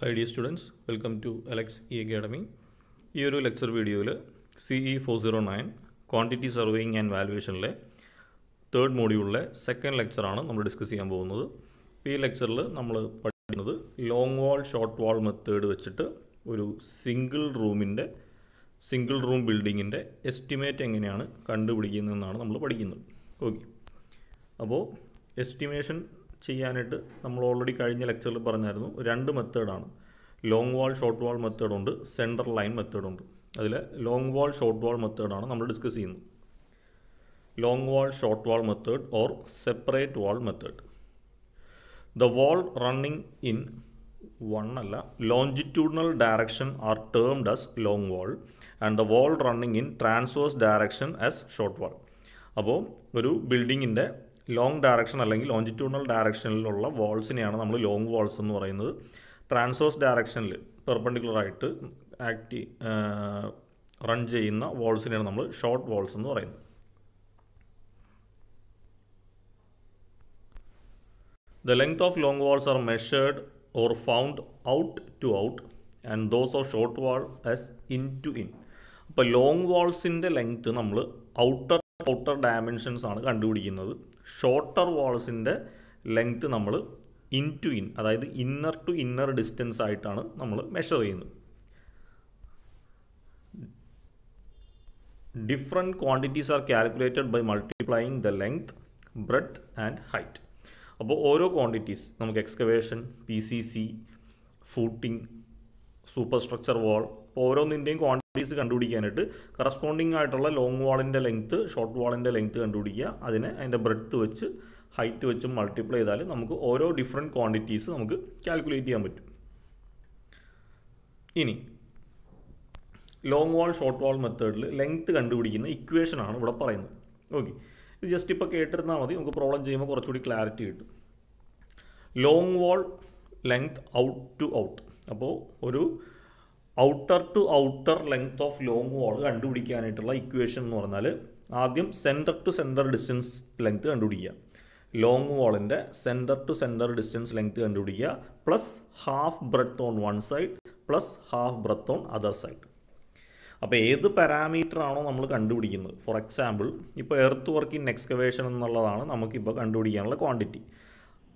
Hi dear students welcome to Alex E academy ഈ ഒരു lecture വീഡിയോയിൽ C E four zero nine quantity surveying and വാലുവേഷനിലെ third മോഡ്യൂളിലെ second ലെക്ചറാണ് നമ്മൾ discuss ചെയ്യാൻ പോകുന്നത്. ഈ ലെക്ചറിൽ നമ്മൾ പഠിക്കുന്നത് long wall short wall method വെച്ചിട്ട് ഒരു സിംഗിൾ റൂമിന്റെ സിംഗിൾ റൂം ബിൽഡിങ്ങിന്റെ എസ്റ്റിമേറ്റ് എങ്ങനെയാണ് കണ്ടുപിടിക്കുന്നതെന്നാണ് നമ്മൾ പഠിക്കുന്നത്. ഓക്കെ അപ്പോൾ എസ്റ്റിമേഷൻ ചെയ്യാനായിട്ട് നമ്മൾ ഓൾറെഡി കഴിഞ്ഞ ലെക്ചറിൽ പറഞ്ഞായിരുന്നു. രണ്ട് മെത്തേഡാണ് ലോങ് വാൾ ഷോർട്ട് വാൾ മെത്തേഡുണ്ട് സെന്റർ ലൈൻ മെത്തേഡുണ്ട് അതിൽ ലോങ് വാൾ ഷോർട്ട് വാൾ മെത്തേഡാണ് നമ്മൾ ഡിസ്കസ് ചെയ്യുന്നത്. Long wall short wall method or separate wall method the wall running in one അല്ല longitudinal direction are termed as long wall and the wall running in transverse direction as short wall അപ്പോൾ ഒരു ബിൽഡിങ്ങിന്റെ long direction അല്ലെങ്കിൽ longitudinal ഡയറക്ഷനിലുള്ള വാൾസിനെയാണ് നമ്മൾ long walls എന്ന് പറയുന്നത് ട്രാൻസ്വേഴ്സ് ഡയറക്ഷനിൽ പെർപെൻഡിക്കുലർ ആയിട്ട് ആക്ടി റൺ ചെയ്യുന്ന വാൾസിനെയാണ് നമ്മൾ ഷോർട്ട് വാൾസ് എന്ന് പറയുന്നത് The length of long walls are measured or found out to out and those of short wall as in to in. അപ്പോൾ ലോങ് വാൾസിന്റെ ലെങ്ത്ത് നമ്മൾ ഔട്ടർ ഔട്ടർ ഡയമെൻഷൻസ് ആണ് കണ്ടുപിടിക്കുന്നത്. ഷോർട്ടർ വാൾസിന്റെ ലെങ്ത്ത് നമ്മൾ ഇൻ ടു ഇൻ അതായത് inner to inner distance ആയിട്ടാണ് നമ്മൾ മെഷർ ചെയ്യുന്നത്. Different quantities are calculated by multiplying the length breadth and height അപ്പോൾ ഓരോ ക്വാണ്ടിറ്റീസ് നമുക്ക് excavation P C C footing super structure wall ഓരോന്നിന്റെയും ക്വാണ്ടിറ്റീസ് കണ്ടുപിടിക്കാനായിട്ട് കറസ്പോണ്ടിങ് ആയിട്ടുള്ള ലോങ് വാളിന്റെ ലെങ്ത്ത് ഷോർട്ട് വാളിന്റെ ലെങ്ത്ത് കണ്ടുപിടിക്കുക. അതിനെ അതിന്റെ ബ്രെഡ്ത്ത് വെച്ച് ഹൈറ്റ് വെച്ച് മൾട്ടിപ്ലൈ ചെയ്താൽ നമുക്ക് ഓരോ ഡിഫറെന്റ് ക്വാണ്ടിറ്റീസ് നമുക്ക് കാൽക്കുലേറ്റ് ചെയ്യാൻ പറ്റും. ഇനി ലോങ് വാൾ ഷോർട്ട് വാൾ മെത്തേഡിൽ ലെങ്ത്ത് കണ്ടുപിടിക്കുന്ന ഇക്വേഷനാണ് ഇവിടെ പറയുന്നത്. ഓക്കെ ഇത് ജസ്റ്റ് ഇപ്പോൾ കേട്ടിരുന്നാൽ മതി. നമുക്ക് പ്രോബ്ലം ചെയ്യുമ്പോൾ കുറച്ചുകൂടി ക്ലാരിറ്റി കിട്ടും. Long wall length out to out അപ്പോൾ ഒരു outer to outer length of long wall കണ്ടുപിടിക്കാനായിട്ടുള്ള equation എന്ന് പറഞ്ഞാൽ ആദ്യം centre to centre distance length കണ്ടുപിടിക്കുക. ലോങ് വാളിന്റെ centre to centre distance length കണ്ടുപിടിക്കുക. Plus half breadth on one side plus half breadth on other side. അപ്പോൾ ഏത് parameter ആണോ നമ്മൾ കണ്ടുപിടിക്കുന്നത്? ഫോർ എക്സാമ്പിൾ ഇപ്പോൾ എർത്ത് വർക്ക് ഇൻ എക്സ്കവേഷൻ എന്നുള്ളതാണ് നമുക്കിപ്പോൾ കണ്ടുപിടിക്കാനുള്ള ക്വാണ്ടിറ്റി.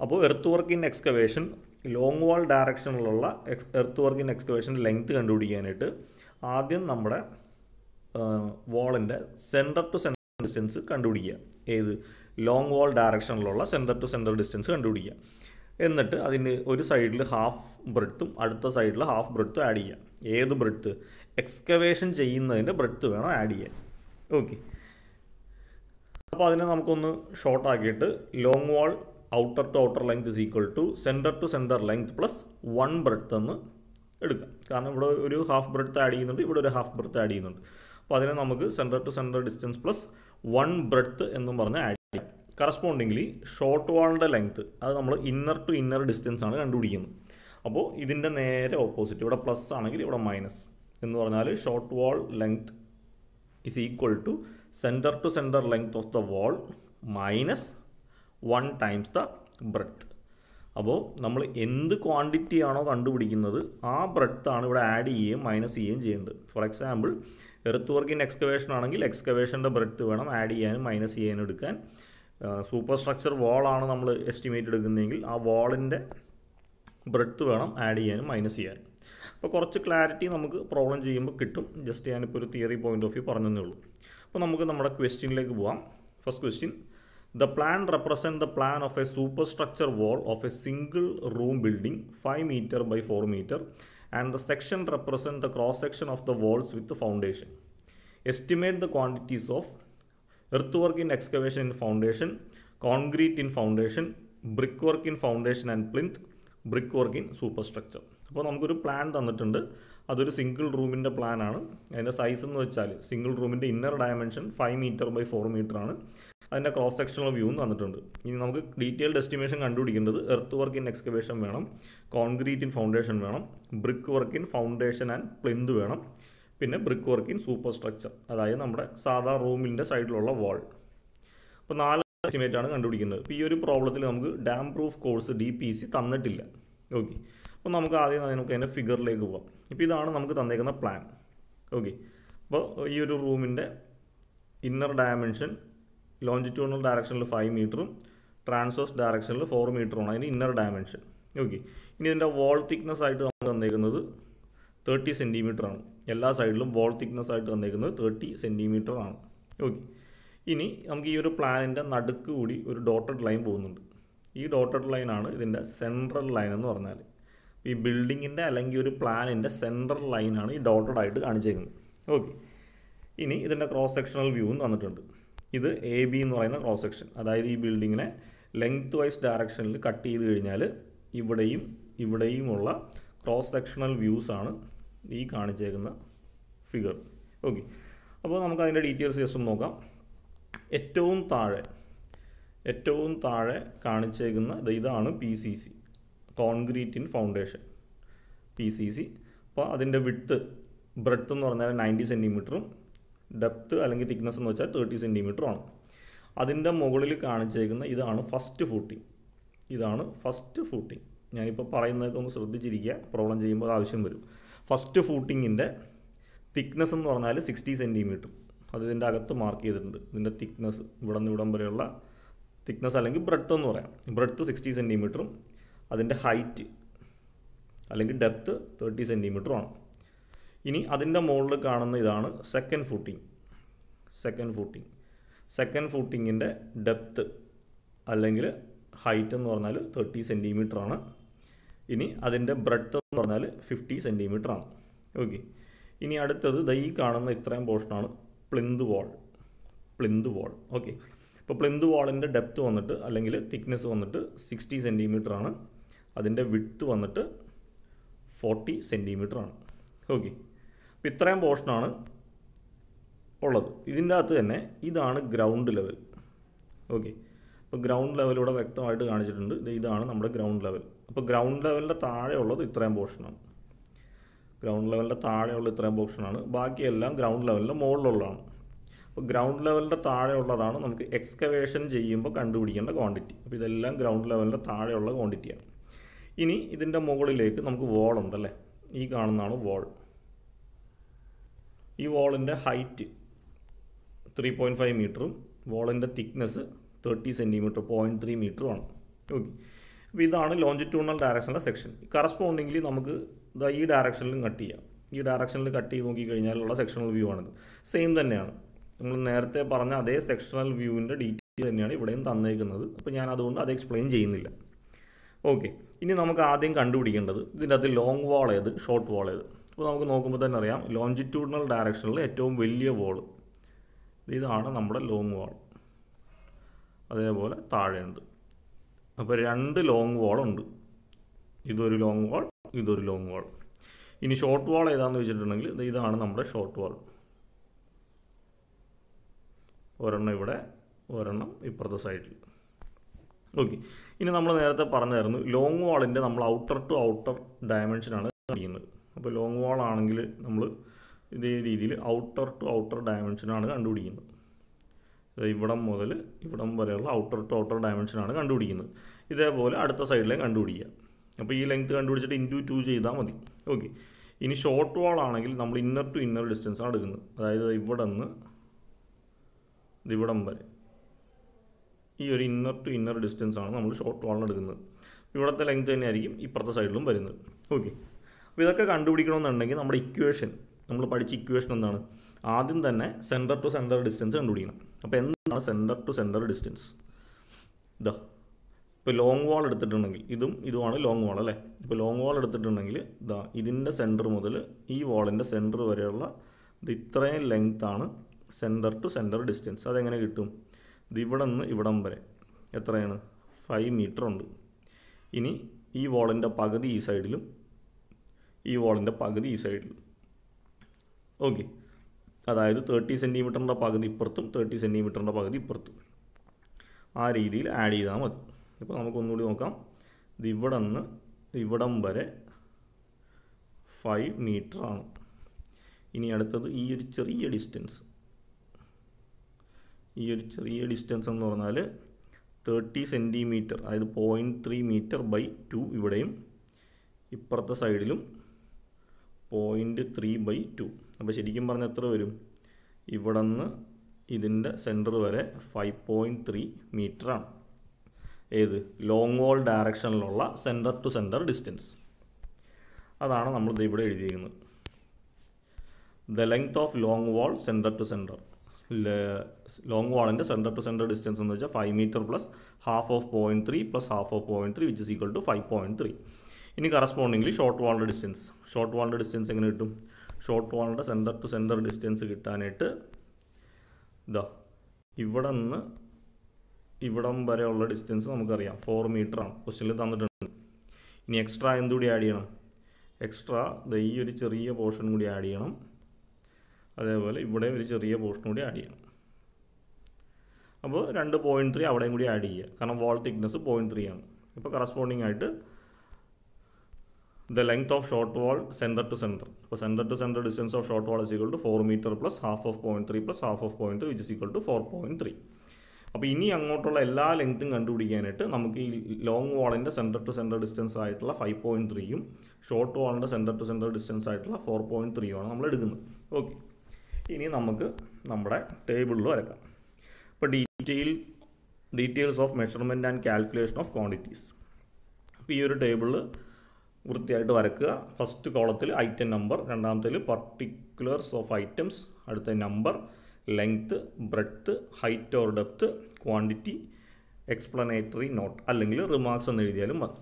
അപ്പോൾ earth work in excavation long wall ഡയറക്ഷനിലുള്ള X earth വർക്കിന്റെ എക്സ്കവേഷൻ ലെങ്ത് കണ്ടുപിടിക്കാനായിട്ട് ആദ്യം നമ്മുടെ വാളിന്റെ സെന്റർ ടു സെന്റർ ഡിസ്റ്റൻസ് കണ്ടുപിടിക്കുക. ഏത്? ലോങ് വാൾ ഡയറക്ഷനിലുള്ള സെന്റർ ടു സെന്റർ ഡിസ്റ്റൻസ് കണ്ടുപിടിക്കുക. എന്നിട്ട് അതിന് ഒരു സൈഡിൽ ഹാഫ് ബ്രെഡ്ത്തും അടുത്ത സൈഡിൽ ഹാഫ് ബ്രെഡ്ത്തും ആഡ് ചെയ്യുക. ഏത് ബ്രെഡ്ത്ത് എക്സ്കവേഷൻ ചെയ്യുന്നതിന്റെ ബ്രെഡ്ത്ത് വേണം ആഡ് ചെയ്യാൻ. ഓക്കെ അപ്പോൾ അതിനെ നമുക്കൊന്ന് ഷോർട്ടാക്കിയിട്ട് long wall outer to outer length is equal to centre to centre length plus one breadth എന്ന് എടുക്കാം. കാരണം ഇവിടെ ഒരു ഹാഫ് ബ്രെഡ്ത്ത് ആഡ് ചെയ്യുന്നുണ്ട് ഇവിടെ ഒരു ഹാഫ് ബ്രെഡ്ത്ത് ആഡ് ചെയ്യുന്നുണ്ട്. അപ്പോൾ അതിനെ നമുക്ക് centre to centre distance plus one breadth എന്നും പറഞ്ഞ് ആഡ് ചെയ്യാം. കറസ്പോണ്ടിംഗ്ലി ഷോർട്ട് വാളിന്റെ ലെങ്ത്ത് അത് നമ്മൾ ഇന്നർ ടു ഇന്നർ ഡിസ്റ്റൻസ് ആണ് കണ്ടുപിടിക്കുന്നത്. അപ്പോൾ ഇതിന്റെ നേരെ ഓപ്പോസിറ്റ് ഇവിടെ പ്ലസ് ആണെങ്കിൽ ഇവിടെ മൈനസ് എന്ന് പറഞ്ഞാൽ short wall length is equal to centre to centre length of the wall minus one times the breadth അപ്പോൾ നമ്മൾ എന്ത് ക്വാണ്ടിറ്റി ആണോ കണ്ടുപിടിക്കുന്നത് ആ ബ്രെഡ്ത്താണ് ഇവിടെ ആഡ് ചെയ്യുകയും മൈനസ് ചെയ്യുകയും ചെയ്യേണ്ടത്. For example earth work in excavation ആണെങ്കിൽ എക്സ്കവേഷന്റെ ബ്രെഡ്ത്ത് വേണം ആഡ് ചെയ്യാനും മൈനസ് ചെയ്യാനും എടുക്കാൻ. സൂപ്പർ സ്ട്രക്ചർ വാളാണ് നമ്മൾ എസ്റ്റിമേറ്റ് എടുക്കുന്നതെങ്കിൽ ആ വാളിന്റെ ബ്രെഡ്ത്ത് വേണം ആഡ് ചെയ്യാനും മൈനസ് ചെയ്യാനും. അപ്പോൾ കുറച്ച് ക്ലാരിറ്റി നമുക്ക് പ്രോബ്ലം ചെയ്യുമ്പോൾ കിട്ടും. ജസ്റ്റ് ഞാനിപ്പോൾ ഒരു തിയറി പോയിന്റ് ഓഫ് വ്യൂ പറഞ്ഞതേ ഉള്ളൂ. അപ്പോൾ നമുക്ക് നമ്മുടെ ക്വസ്റ്റ്യനിലേക്ക് പോകാം first question plan of a super structure wall of a single room building five metre by four metre and the section represent the cross section of the walls with foundation estimate the quantities of earth work in excavation in foundation concrete in foundation brick work in foundation and plinth brick work in super structure അപ്പോൾ നമുക്കൊരു plan തന്നിട്ടുണ്ട്. അതൊരു single റൂമിന്റെ പ്ലാനാണ് അതിന്റെ size എന്ന് വെച്ചാൽ single റൂമിന്റെ inner dimension five metre by four metre ആണ്. അതിന്റെ ക്രോസ് സെക്ഷണൽ വ്യൂ തന്നിട്ടുണ്ട് ഇനി നമുക്ക് ഡീറ്റെയിൽഡ് എസ്റ്റിമേഷൻ കണ്ടുപിടിക്കേണ്ടത് എർത്ത് വർക്ക് ഇൻ എക്സ്കവേഷൻ വേണം കോൺക്രീറ്റ് ഇൻ ഫൗണ്ടേഷൻ വേണം brick work in foundation and plinth വേണം പിന്നെ brick work in super structure അതായത് നമ്മുടെ സാധാ റൂമിന്റെ സൈഡിലുള്ള വാൾ അപ്പോൾ നാല് എസ്റ്റിമേറ്റ് ആണ് കണ്ടുപിടിക്കുന്നത് ഇപ്പോൾ ഈ ഒരു പ്രോബ്ലത്തിൽ നമുക്ക് damp proof course D P C തന്നിട്ടില്ല. ഓക്കെ അപ്പോൾ നമുക്ക് ആദ്യം നമുക്ക് അതിന്റെ ഫിഗറിലേക്ക് പോകാം ഇപ്പോൾ ഇതാണ് നമുക്ക് തന്നേക്കുന്ന പ്ലാൻ ഓക്കെ അപ്പോൾ ഈ ഒരു റൂമിന്റെ ഇന്നർ ഡയമെൻഷൻ ലോഞ്ചിറ്റ്യൂണൽ ഡയറക്ഷനിൽ ഫൈവ് മീറ്ററും ട്രാൻസ്വേഴ്സ് ഡയറക്ഷനിൽ ഫോർ മീറ്ററുമാണ് അതിന്റെ ഇന്നർ ഡയമെൻഷൻ ഓക്കെ ഇനി ഇതിന്റെ വോൾ തിക്നെസ് ആയിട്ട് നമ്മൾ തന്നേക്കുന്നത് തേർട്ടി സെന്റിമീറ്റർ ആണ്. എല്ലാ സൈഡിലും വോൾ തിക്നെസ് ആയിട്ട് തന്നേക്കുന്നത് തേർട്ടി സെന്റിമീറ്റർ ആണ്. ഓക്കെ ഇനി നമുക്ക് ഈ ഒരു പ്ലാനിന്റെ നടുക്ക് കൂടി ഒരു ഡോട്ടഡ് ലൈൻ പോകുന്നുണ്ട്. ഈ ഡോട്ടഡ് ലൈനാണ് ഇതിന്റെ സെൻട്രൽ ലൈൻ എന്ന് പറഞ്ഞാൽ. ഈ ബിൽഡിങ്ങിന്റെ അല്ലെങ്കിൽ ഒരു പ്ലാനിന്റെ സെൻട്രൽ ലൈനാണ് ഈ ഡോട്ടഡ് ആയിട്ട് കാണിച്ചേക്കുന്നത്. ഓക്കെ ഇനി ഇതിന്റെ ക്രോസ് സെക്ഷണൽ വ്യൂ വ്യൂവും തന്നിട്ടുണ്ട് ഇത് എ ബി എന്ന് പറയുന്ന ക്രോസ് സെക്ഷൻ അതായത് ഈ ബിൽഡിങ്ങിനെ ലെങ്ത് വൈസ് ഡയറക്ഷനിൽ കട്ട് ചെയ്ത് കഴിഞ്ഞാൽ ഇവിടെയും ഇവിടെയുമുള്ള ക്രോസ് സെക്ഷണൽ ആണ് ഈ കാണിച്ചേക്കുന്ന ഫിഗർ ഓക്കെ അപ്പോൾ നമുക്ക് അതിന്റെ ഡീറ്റെയിൽസ് ജസ്റ്റ് ഒന്ന് നോക്കാം. ഏറ്റവും താഴെ ഏറ്റവും താഴെ കാണിച്ചേക്കുന്ന ഇതാണ് P C C concrete in foundation P C C അപ്പോൾ അതിന്റെ വിട്ത്ത് ബ്രെഡ്ത്ത് എന്ന് പറഞ്ഞാൽ നയന്റി സെന്റിമീറ്ററും ഡെപ്ത്ത് അല്ലെങ്കിൽ തിക്നെസ് എന്ന് വെച്ചാൽ തേർട്ടി സെന്റിമീറ്റർ ആണ്. അതിന്റെ മുകളിൽ കാണിച്ചേക്കുന്ന ഇതാണ് ഫസ്റ്റ് ഫൂട്ടിങ് ഇതാണ് ഫസ്റ്റ് ഫൂട്ടിങ് ഞാനിപ്പോൾ പറയുന്നതൊക്കെ ഒന്ന് ശ്രദ്ധിച്ചിരിക്കുക. പ്രോബ്ലം ചെയ്യുമ്പോൾ ആവശ്യം വരും. ഫസ്റ്റ് ഫൂട്ടിങ്ങിന്റെ തിക്നെസ് എന്ന് പറഞ്ഞാൽ സിക്സ്റ്റി സെന്റിമീറ്റർ അത് ഇതിന്റെ അകത്ത് മാർക്ക് ചെയ്തിട്ടുണ്ട്. ഇതിന്റെ തിക്നെസ് ഇവിടെ നിന്ന് ഇവിടം വരെയുള്ള തിക്നെസ് അല്ലെങ്കിൽ ബ്രെഡ്ത്ത് എന്ന് പറയാം. ബ്രെഡ്ത്ത് സിക്സ്റ്റി സെന്റിമീറ്ററും അതിന്റെ ഹൈറ്റ് അല്ലെങ്കിൽ ഡെപ്ത്ത് തേർട്ടി സെന്റിമീറ്ററും ആണ്. ഇനി അതിന്റെ മുകളിൽ കാണുന്ന ഇതാണ് second footing second footing second ഫൂട്ടിങ്ങിന്റെ depth അല്ലെങ്കിൽ ഹൈറ്റ് എന്ന് പറഞ്ഞാൽ തേർട്ടി സെന്റിമീറ്റർ ആണ്. ഇനി അതിന്റെ ബ്രെഡ്ത്ത് എന്ന് പറഞ്ഞാൽ ഫിഫ്റ്റി സെന്റിമീറ്റർ ആണ്. ഓക്കെ ഇനി അടുത്തത് ദൈ കാണുന്ന ഇത്രയും പോർഷനാണ് plinth wall plinth wall okay ഇപ്പോൾ പ്ലിന്ത് വാളിന്റെ ഡെപ്ത്ത് വന്നിട്ട് അല്ലെങ്കിൽ തിക്നെസ് വന്നിട്ട് സിക്സ്റ്റി സെന്റിമീറ്റർ ആണ്. അതിന്റെ വിട്ത്ത് വന്നിട്ട് ഫോർട്ടി സെന്റിമീറ്റർ ആണ്. ഓക്കെ അപ്പോൾ ഇത്രയും പോർഷനാണ് ഉള്ളത്. ഇതിന്റെ അകത്ത് തന്നെ ഇതാണ് ഗ്രൗണ്ട് ലെവൽ ഓക്കെ അപ്പോൾ ഗ്രൗണ്ട് ലെവൽ ഇവിടെ വ്യക്തമായിട്ട് കാണിച്ചിട്ടുണ്ട്. ഇതാണ് നമ്മുടെ ഗ്രൗണ്ട് ലെവൽ അപ്പോൾ ഗ്രൗണ്ട് ലെവലിന്റെ താഴെയുള്ളത് ഇത്രയും പോർഷനാണ് ഗ്രൗണ്ട് ലെവലിന്റെ താഴെയുള്ള ഇത്രയും പോർഷനാണ് ബാക്കിയെല്ലാം ഗ്രൗണ്ട് ലെവലിന്റെ മുകളിലുള്ളതാണ്. അപ്പോൾ ഗ്രൗണ്ട് ലെവലിന്റെ താഴെയുള്ളതാണ് നമുക്ക് എക്സ്കവേഷൻ ചെയ്യുമ്പോൾ കണ്ടുപിടിക്കേണ്ട ക്വാണ്ടിറ്റി അപ്പോൾ ഇതെല്ലാം ഗ്രൗണ്ട് ലെവലിന്റെ താഴെയുള്ള ക്വാണ്ടിറ്റിയാണ് ഇനി ഇതിന്റെ മുകളിലേക്ക് നമുക്ക് വോൾ ഉണ്ടല്ലേ? ഈ കാണുന്നതാണ് വാൾ ഈ വോളിന്റെ ഹൈറ്റ് ത്രീ പോയിന്റ് ഫൈവ് മീറ്ററും വോളിന്റെ thickness thirty centimetre point three മീറ്ററുമാണ് okay അപ്പോൾ ഇതാണ് ലോഞ്ചിറ്റ്യൂണൽ ഡയറക്ഷനിലെ സെക്ഷൻ കറസ്പോണ്ടിങ്ങിൽ നമുക്ക് ഇതാ ഈ ഡയറക്ഷനിലും കട്ട് ചെയ്യാം. ഈ ഡയറക്ഷനിൽ കട്ട് ചെയ്ത് നോക്കിക്കഴിഞ്ഞാലുള്ള സെക്ഷണൽ വ്യൂ ആണിത്. സെയിം തന്നെയാണ്. നമ്മൾ നേരത്തെ പറഞ്ഞ അതേ സെക്ഷണൽ വ്യൂവിന്റെ ഡീറ്റെയിൽ തന്നെയാണ് ഇവിടെയും തന്നേക്കുന്നത്. അപ്പോൾ ഞാൻ അതുകൊണ്ട് അത് എക്സ്പ്ലെയിൻ ചെയ്യുന്നില്ല. ഓക്കെ ഇനി നമുക്ക് ആദ്യം കണ്ടുപിടിക്കേണ്ടത് ഇതിന്റെ അകത്ത് ലോങ് വാൾ ഏത് ഷോർട്ട് വാൾ ഏത്? അപ്പോൾ നമുക്ക് നോക്കുമ്പോൾ തന്നെ അറിയാം. ലോഞ്ചിറ്റ്യൂഡിനൽ ഡയറക്ഷനിൽ ഏറ്റവും വലിയ വോൾ ഇതാണ് നമ്മുടെ ലോങ് വാൾ അതേപോലെ താഴെയുണ്ട്. അപ്പോൾ രണ്ട് ലോങ് വാൾ ഉണ്ട്. ഇതൊരു ലോങ് വാൾ ഇതൊരു ലോങ് വാൾ ഇനി ഷോർട്ട് വാൾ ഏതാണെന്ന് വെച്ചിട്ടുണ്ടെങ്കിൽ ഇത് ഇതാണ് നമ്മുടെ ഷോർട്ട് വാൾ ഒരെണ്ണം ഇവിടെ ഒരെണ്ണം ഇപ്പുറത്തെ സൈഡിൽ ഓക്കെ ഇനി നമ്മൾ നേരത്തെ പറഞ്ഞായിരുന്നു ലോങ് വാളിന്റെ നമ്മൾ ഔട്ടർ ടു ഔട്ടർ ഡയമെൻഷനാണ് അപ്പോൾ ലോങ് വാൾ ആണെങ്കിൽ നമ്മൾ ഇതേ രീതിയിൽ ഔട്ടർ ടു ഔട്ടർ ഡയമെൻഷനാണ് കണ്ടുപിടിക്കുന്നത്. ഇവിടം മുതൽ ഇവിടം വരെയുള്ള ഔട്ടർ ടു ഔട്ടർ ഡയമെൻഷനാണ് കണ്ടുപിടിക്കുന്നത്. ഇതേപോലെ അടുത്ത സൈഡിലെ കണ്ടുപിടിക്കുക. അപ്പോൾ ഈ ലെങ്ത് കണ്ടുപിടിച്ചിട്ട് ഇന്റു ടു ചെയ്താൽ മതി. ഓക്കെ ഇനി ഷോർട്ട് വാൾ ആണെങ്കിൽ നമ്മൾ ഇന്നർ ടു ഇന്നർ ഡിസ്റ്റൻസ് ആണ് എടുക്കുന്നത്. അതായത് ഇവിടെ നിന്ന് ഇവിടം വരെ. ഈ ഒരു ഇന്നർ ടു ഇന്നർ ഡിസ്റ്റൻസ് ആണ് നമ്മൾ ഷോർട്ട് വാളിന് എടുക്കുന്നത്. ഇവിടുത്തെ ലെങ്ത് തന്നെയായിരിക്കും ഇപ്പുറത്തെ സൈഡിലും വരുന്നത്. ഓക്കെ അപ്പോൾ ഇതൊക്കെ കണ്ടുപിടിക്കണമെന്നുണ്ടെങ്കിൽ നമ്മുടെ ഇക്വേഷൻ നമ്മൾ പഠിച്ച ഇക്വേഷൻ എന്താണ്? ആദ്യം തന്നെ സെന്റർ ടു സെന്റർ ഡിസ്റ്റൻസ് കണ്ടുപിടിക്കണം. അപ്പോൾ എന്താണ് സെന്റർ ടു സെന്റർ ഡിസ്റ്റൻസ് ഇതാ ഇപ്പോൾ ലോങ് വാൾ എടുത്തിട്ടുണ്ടെങ്കിൽ ഇതും ഇതുമാണ് ലോങ് വാൾ അല്ലേ? ഇപ്പോൾ ലോങ് വാൾ എടുത്തിട്ടുണ്ടെങ്കിൽ ഇതാ ഇതിന്റെ സെന്റർ മുതൽ ഈ വാളിന്റെ സെന്റർ വരെയുള്ള ഇത് ഇത്രയും ലെങ്ത്താണ് സെന്റർ ടു സെന്റർ ഡിസ്റ്റൻസ് അതെങ്ങനെ കിട്ടും? ഇത് ഇവിടെ നിന്ന് ഇവിടം വരെ. എത്രയാണ്? ഫൈവ് മീറ്റർ ഉണ്ട്. ഇനി ഈ വാളിന്റെ പകുതി ഈ സൈഡിലും ഈ വോളിന്റെ പകുതി ഈ സൈഡിൽ ഓക്കെ അതായത് തേർട്ടി സെന്റിമീറ്ററിന്റെ പകുതി ഇപ്പുറത്തും തേർട്ടി സെന്റിമീറ്ററിന്റെ പകുതി ഇപ്പുറത്തും. ആ രീതിയിൽ ആഡ് ചെയ്താൽ മതി. ഇപ്പോൾ നമുക്കൊന്നുകൂടി നോക്കാം. ഇത് ഇവിടെ നിന്ന് ഇവിടം വരെ ഫൈവ് ആണ്. ഇനി അടുത്തത് ഈ ഒരു ചെറിയ ഡിസ്റ്റൻസ് ഈ ഒരു ചെറിയ ഡിസ്റ്റൻസ് എന്ന് പറഞ്ഞാൽ തേർട്ടി സെന്റിമീറ്റർ അതായത് point three metre by two ഇവിടെയും ഇപ്പുറത്തെ സൈഡിലും പോയിന്റ് ത്രീ ബൈ ടു അപ്പോൾ ശരിക്കും പറഞ്ഞാൽ എത്ര വരും? ഇവിടെ നിന്ന് ഇതിന്റെ സെന്റർ വരെ ഫൈവ് പോയിന്റ് ത്രീ മീറ്ററാണ് ഏത്? ലോങ് വാൾ ഡയറക്ഷനിലുള്ള സെന്റർ ടു സെന്റർ ഡിസ്റ്റൻസ് അതാണ് നമ്മൾ ഇവിടെ എഴുതിയിരിക്കുന്നത്. The length of long wall centre to centre long വാളിന്റെ സെന്റർ ടു സെന്റർ ഡിസ്റ്റൻസ് എന്ന് വെച്ചാൽ five metre plus half of point three plus half of point three which is equal to five point three ഇനി correspondingly short വാളിന്റെ distance short വാളിന്റെ distance എങ്ങനെ കിട്ടും? Short വാളിന്റെ centre to centre distance കിട്ടാനായിട്ട് ഇതാ ഇവിടെ നിന്ന് ഇവിടം വരെയുള്ള ഡിസ്റ്റൻസ് നമുക്കറിയാം. ഫോർ ആണ്. ക്വസ്റ്റ്യനിൽ തന്നിട്ടുണ്ട്. ഇനി എക്സ്ട്രാ എന്തുകൂടി ആഡ് ചെയ്യണം? എക്സ്ട്രാ ഈ ഒരു ചെറിയ പോർഷൻ കൂടി ആഡ് ചെയ്യണം. അതേപോലെ ഇവിടെയും ഒരു ചെറിയ പോർഷൻ കൂടി ആഡ് ചെയ്യണം. അപ്പോൾ രണ്ട് പോയിന്റ് ത്രീ അവിടെയും കൂടി ആഡ് ചെയ്യുക. കാരണം വാൾ തിക്നെസ് പോയിന്റ് ത്രീ ആണ്. ഇപ്പോൾ കറസ്പോണ്ടിങ് ആയിട്ട് the length of short wall centre to centre അപ്പോൾ centre to centre distance of short wall is equal to four metre plus half of point three plus half of point which is equal to four point three അപ്പോൾ ഇനി അങ്ങോട്ടുള്ള എല്ലാ ലെങ്ത്തും കണ്ടുപിടിക്കാനായിട്ട് നമുക്ക് ഈ long വാളിന്റെ സെന്റർ ടു സെന്റർ ഡിസ്റ്റൻസ് ആയിട്ടുള്ള ഫൈവ് പോയിന്റ് ത്രീയും ഷോർട്ട് വാളിന്റെ സെന്റർ ടു സെന്റർ ഡിസ്റ്റൻസ് ആയിട്ടുള്ള ഫോർ പോയിന്റ് ത്രീയുമാണ് നമ്മൾ എടുക്കുന്നത്. ഓക്കെ ഇനി നമുക്ക് നമ്മുടെ ടേബിളിൽ വരക്കാം. അപ്പോൾ detail details of measurement and calculation of quantities അപ്പോൾ ഈ ഒരു ടേബിളിൽ വൃത്തിയായിട്ട് വരക്കുക. ഫസ്റ്റ് കോളത്തിൽ ഐറ്റം നമ്പർ രണ്ടാമത്തേൽ പർട്ടിക്കുലർസ് ഓഫ് ഐറ്റംസ് അടുത്ത number length breadth height or depth quantity explanatory note അല്ലെങ്കിൽ റിമാർക്സ് എന്ന് എഴുതിയാലും മതി.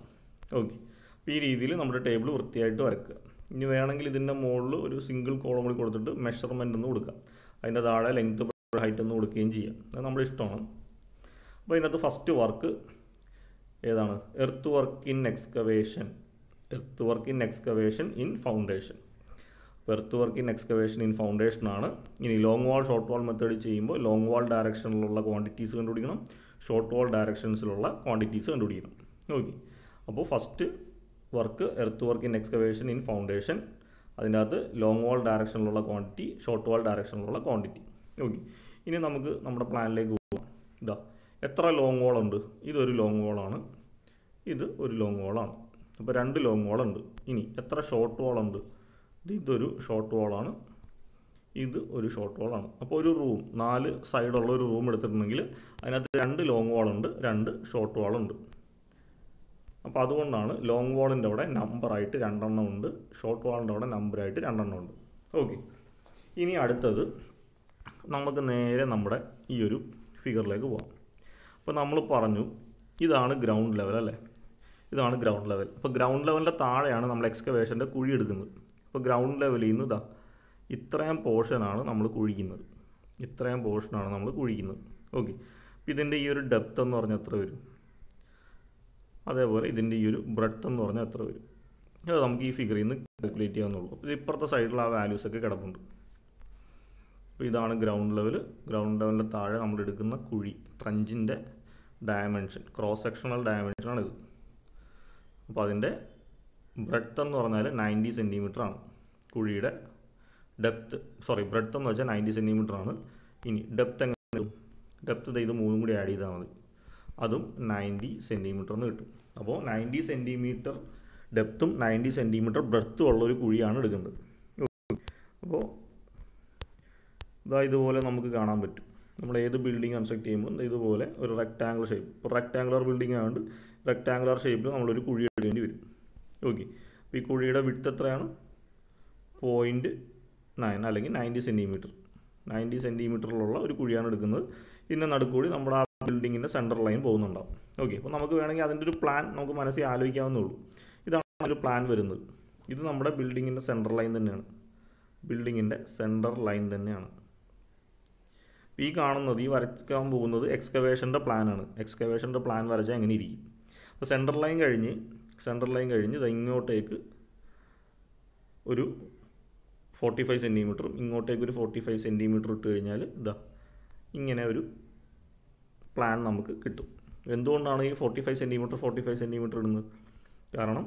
ഓക്കെ അപ്പോൾ ഈ രീതിയിൽ നമ്മുടെ ടേബിൾ വൃത്തിയായിട്ട് വരക്കുക. ഇനി വേണമെങ്കിൽ ഇതിന്റെ മുകളിൽ ഒരു സിംഗിൾ കോളം കൂടി കൊടുത്തിട്ട് മെഷർമെന്റ് എന്ന് കൊടുക്കുക അതിന്റെ താഴെ ലെങ്ത്ത് ഹൈറ്റ് എന്ന് കൊടുക്കുകയും ചെയ്യാം. അത് നമ്മുടെ ഇഷ്ടമാണ്. അപ്പോൾ ഇതിനകത്ത് ഫസ്റ്റ് വർക്ക് ഏതാണ്? Earth work in excavation earth work in excavation in foundation അപ്പോൾ earth work in excavation in foundation ആണ്. ഇനി long wall short wall method ചെയ്യുമ്പോൾ ലോങ് വാൾ ഡയറക്ഷനിലുള്ള ക്വാണ്ടിറ്റീസ് കണ്ടുപിടിക്കണം. ഷോർട്ട് വാൾ ഡയറക്ഷൻസിലുള്ള ക്വാണ്ടിറ്റീസ് കണ്ടുപിടിക്കണം. ഓക്കെ അപ്പോൾ first work earth work in excavation in foundation അതിന്റെ അകത്ത് ലോങ് വാൾ ഡയറക്ഷനിലുള്ള ക്വാണ്ടിറ്റി ഷോർട്ട് വാൾ ഡയറക്ഷനിലുള്ള ക്വാണ്ടിറ്റി ഓക്കെ ഇനി നമുക്ക് നമ്മുടെ പ്ലാനിലേക്ക് പോകാം ഇതാ എത്ര ലോങ് വാൾ ഉണ്ട്? ഇതൊരു ലോങ് വാളാണ് ഇത് ഒരു ലോങ് വാളാണ് അപ്പോൾ രണ്ട് ലോങ് വാൾ ഉണ്ട്. ഇനി എത്ര ഷോർട്ട് വാൾ ഉണ്ട്? ഇതൊരു ഷോർട്ട് വോളാണ് ഇത് ഒരു ഷോർട്ട് വോളാണ് അപ്പോൾ ഒരു റൂം നാല് സൈഡുള്ള ഒരു റൂം എടുത്തിട്ടുണ്ടെങ്കിൽ അതിനകത്ത് രണ്ട് ലോങ് വാളുണ്ട് രണ്ട് ഷോർട്ട് വാളുണ്ട് അപ്പോൾ അതുകൊണ്ടാണ് ലോങ് വാളിന്റെ അവിടെ നമ്പറായിട്ട് രണ്ടെണ്ണം ഉണ്ട് ഷോർട്ട് വാളിന്റെ അവിടെ നമ്പറായിട്ട് രണ്ടെണ്ണം ഉണ്ട്. ഓക്കെ ഇനി അടുത്തത് നമുക്ക് നേരെ നമ്മുടെ ഈ ഒരു ഫിഗറിലേക്ക് പോകാം അപ്പോൾ നമ്മൾ പറഞ്ഞു ഇതാണ് ഗ്രൗണ്ട് ലെവൽ അല്ലേ? ഇതാണ് ഗ്രൗണ്ട് ലെവൽ അപ്പോൾ ഗ്രൗണ്ട് ലെവലിന്റെ താഴെയാണ് നമ്മൾ എക്സ്കവേഷന്റെ കുഴി എടുക്കുന്നത്. അപ്പോൾ ഗ്രൗണ്ട് ലെവലിൽ നിന്ന് ഇതാ ഇത്രയും പോർഷനാണ് നമ്മൾ കുഴിക്കുന്നത്. ഇത്രയും പോർഷനാണ് നമ്മൾ കുഴിക്കുന്നത്. ഓക്കെ അപ്പോൾ ഇതിന്റെ ഈ ഒരു ഡെപ്ത് എന്ന് പറഞ്ഞാൽ എത്ര വരും? അതേപോലെ ഇതിന്റെ ഈ ഒരു ബ്രെഡ്ത്ത് എന്ന് പറഞ്ഞാൽ എത്ര വരും? അത് നമുക്ക് ഈ ഫിഗറിൽ നിന്ന് കാൽക്കുലേറ്റ് ചെയ്യാവുന്നുള്ളൂ അപ്പോൾ ഇപ്പുറത്തെ സൈഡിൽ ആ വാല്യൂസ് ഒക്കെ കിടപ്പുണ്ട്. അപ്പോൾ ഇതാണ് ഗ്രൗണ്ട് ലെവൽ ഗ്രൗണ്ട് ലെവലിന്റെ താഴെ നമ്മൾ എടുക്കുന്ന കുഴി ട്രഞ്ചിന്റെ ഡയമെൻഷൻ ക്രോസ് സെക്ഷണൽ ഡയമെൻഷനാണ് ഇത്. അപ്പോൾ അതിന്റെ ബ്രെഡ്ത്ത് എന്ന് പറഞ്ഞാൽ നയന്റി സെന്റിമീറ്റർ ആണ്. കുഴിയുടെ ഡെപ്ത്ത് സോറി ബ്രെഡ്ത്ത് എന്ന് വെച്ചാൽ നയന്റി സെന്റിമീറ്റർ ആണ്. ഇനി ഡെപ്ത്ത് എങ്ങനെ ഡെപ്ത്ത് ഇത് മൂന്നും കൂടി ആഡ് ചെയ്താൽ മതി. അതും നയന്റി സെന്റിമീറ്റർ എന്ന് കിട്ടും. അപ്പോൾ നയന്റി സെന്റിമീറ്റർ ഡെപ്ത്തും നയന്റി സെന്റിമീറ്റർ ബ്രെഡ്ത്തും ഉള്ളൊരു കുഴിയാണ് എടുക്കേണ്ടത്. അപ്പോൾ ഇതാ ഇതുപോലെ നമുക്ക് കാണാൻ പറ്റും. നമ്മൾ ഏത് ബിൽഡിംഗ് കൺസ്ട്രക്ട് ചെയ്യുമ്പോൾ ഇതുപോലെ ഒരു റെക്റ്റാങ്കുലർ ഷേപ്പ് ഇപ്പോൾ റെക്റ്റാങ്കുലർ ബിൽഡിംഗ് ആയതുകൊണ്ട് റെക്റ്റാങ്കുലർ ഷേപ്പിൽ നമ്മളൊരു കുഴി ഓക്കെ അപ്പോൾ ഈ കുഴിയുടെ വിട്ട് എത്രയാണ്? പോയിന്റ് നയൻ അല്ലെങ്കിൽ നയന്റി സെന്റിമീറ്റർ നയന്റി സെന്റിമീറ്ററിലുള്ള ഒരു കുഴിയാണ് എടുക്കുന്നത്. ഇതിന്റെ നടുക്കൂടി നമ്മുടെ ആ ബിൽഡിങ്ങിന്റെ സെന്റർ ലൈൻ പോകുന്നുണ്ടാവും. ഓക്കെ അപ്പോൾ നമുക്ക് വേണമെങ്കിൽ അതിന്റെ ഒരു പ്ലാൻ നമുക്ക് മനസ്സിൽ ആലോചിക്കാവുന്നേ ഉള്ളൂ. ഇതാണ് ഒരു പ്ലാൻ വരുന്നത്. ഇത് നമ്മുടെ ബിൽഡിങ്ങിന്റെ സെന്റർ ലൈൻ തന്നെയാണ്. ബിൽഡിങ്ങിന്റെ സെന്റർ ലൈൻ തന്നെയാണ്. ഈ കാണുന്നത് ഈ വരയ്ക്കാൻ പോകുന്നത് എക്സ്കവേഷന്റെ പ്ലാനാണ് എക്സ്കവേഷന്റെ പ്ലാൻ വരച്ചാൽ എങ്ങനെ ഇരിക്കും? അപ്പോൾ സെന്റർ ലൈൻ കഴിഞ്ഞ് സെന്റർ ലൈൻ കഴിഞ്ഞ് ഇങ്ങോട്ടേക്ക് ഒരു ഫോർട്ടി ഫൈവ് സെന്റിമീറ്ററും ഇങ്ങോട്ടേക്ക് ഒരു ഫോർട്ടി ഫൈവ് സെന്റിമീറ്റർ ഇട്ട് കഴിഞ്ഞാൽ ഇതാ ഇങ്ങനെ ഒരു പ്ലാൻ നമുക്ക് കിട്ടും. എന്തുകൊണ്ടാണ് ഈ forty five centimetre forty five centimetre ഇടുന്നത്? കാരണം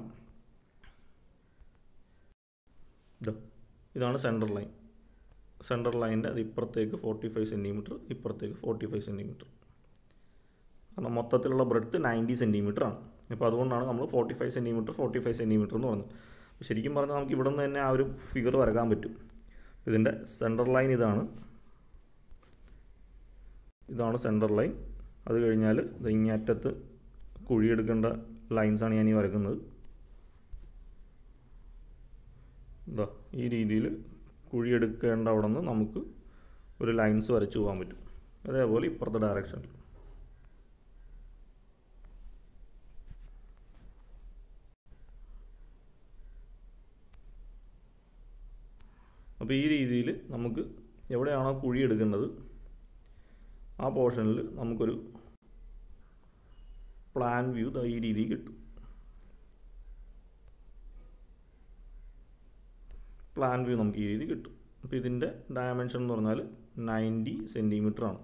ഇതാ ഇതാണ് സെന്റർ ലൈൻ സെന്റർ ലൈനിന്റെ അത് ഇപ്പുറത്തേക്ക് ഫോർട്ടി ഫൈവ് സെന്റിമീറ്റർ ഇപ്പുറത്തേക്ക് ഫോർട്ടി ഫൈവ് സെന്റിമീറ്റർ കാരണം മൊത്തത്തിലുള്ള ബ്രെഡ്ത്ത് നയന്റി സെന്റിമീറ്റർ ആണ്. അപ്പോൾ അതുകൊണ്ടാണ് നമ്മൾ forty five centimetre forty five centimetre എന്ന് പറഞ്ഞത്. ശരിക്കും പറഞ്ഞാൽ നമുക്ക് ഇവിടെ നിന്ന് തന്നെ ആ ഒരു ഫിഗർ വരക്കാൻ പറ്റും. ഇതിന്റെ സെന്റർ ലൈൻ ഇതാണ്. ഇതാണ് സെന്റർ ലൈൻ അത് കഴിഞ്ഞാൽ ഇത് ഇങ്ങേറ്റത്ത് കുഴിയെടുക്കേണ്ട ലൈൻസാണ് ഞാൻ ഈ വരക്കുന്നത് എന്താ ഈ രീതിയിൽ കുഴിയെടുക്കേണ്ട അവിടെ നിന്ന് നമുക്ക് ഒരു ലൈൻസ് വരച്ചു പോകാൻ പറ്റും. അതേപോലെ ഇപ്പുറത്തെ ഡയറക്ഷനിൽ അപ്പോൾ ഈ രീതിയിൽ നമുക്ക് എവിടെയാണോ കുഴി എടുക്കേണ്ടത് ആ പോർഷനിൽ നമുക്കൊരു പ്ലാൻ വ്യൂ ഈ രീതിയിൽ കിട്ടും. പ്ലാൻ വ്യൂ നമുക്ക് ഈ രീതി കിട്ടും. അപ്പോൾ ഇതിന്റെ ഡയമെൻഷൻ എന്ന് പറഞ്ഞാൽ നയന്റി സെന്റിമീറ്റർ ആണ്.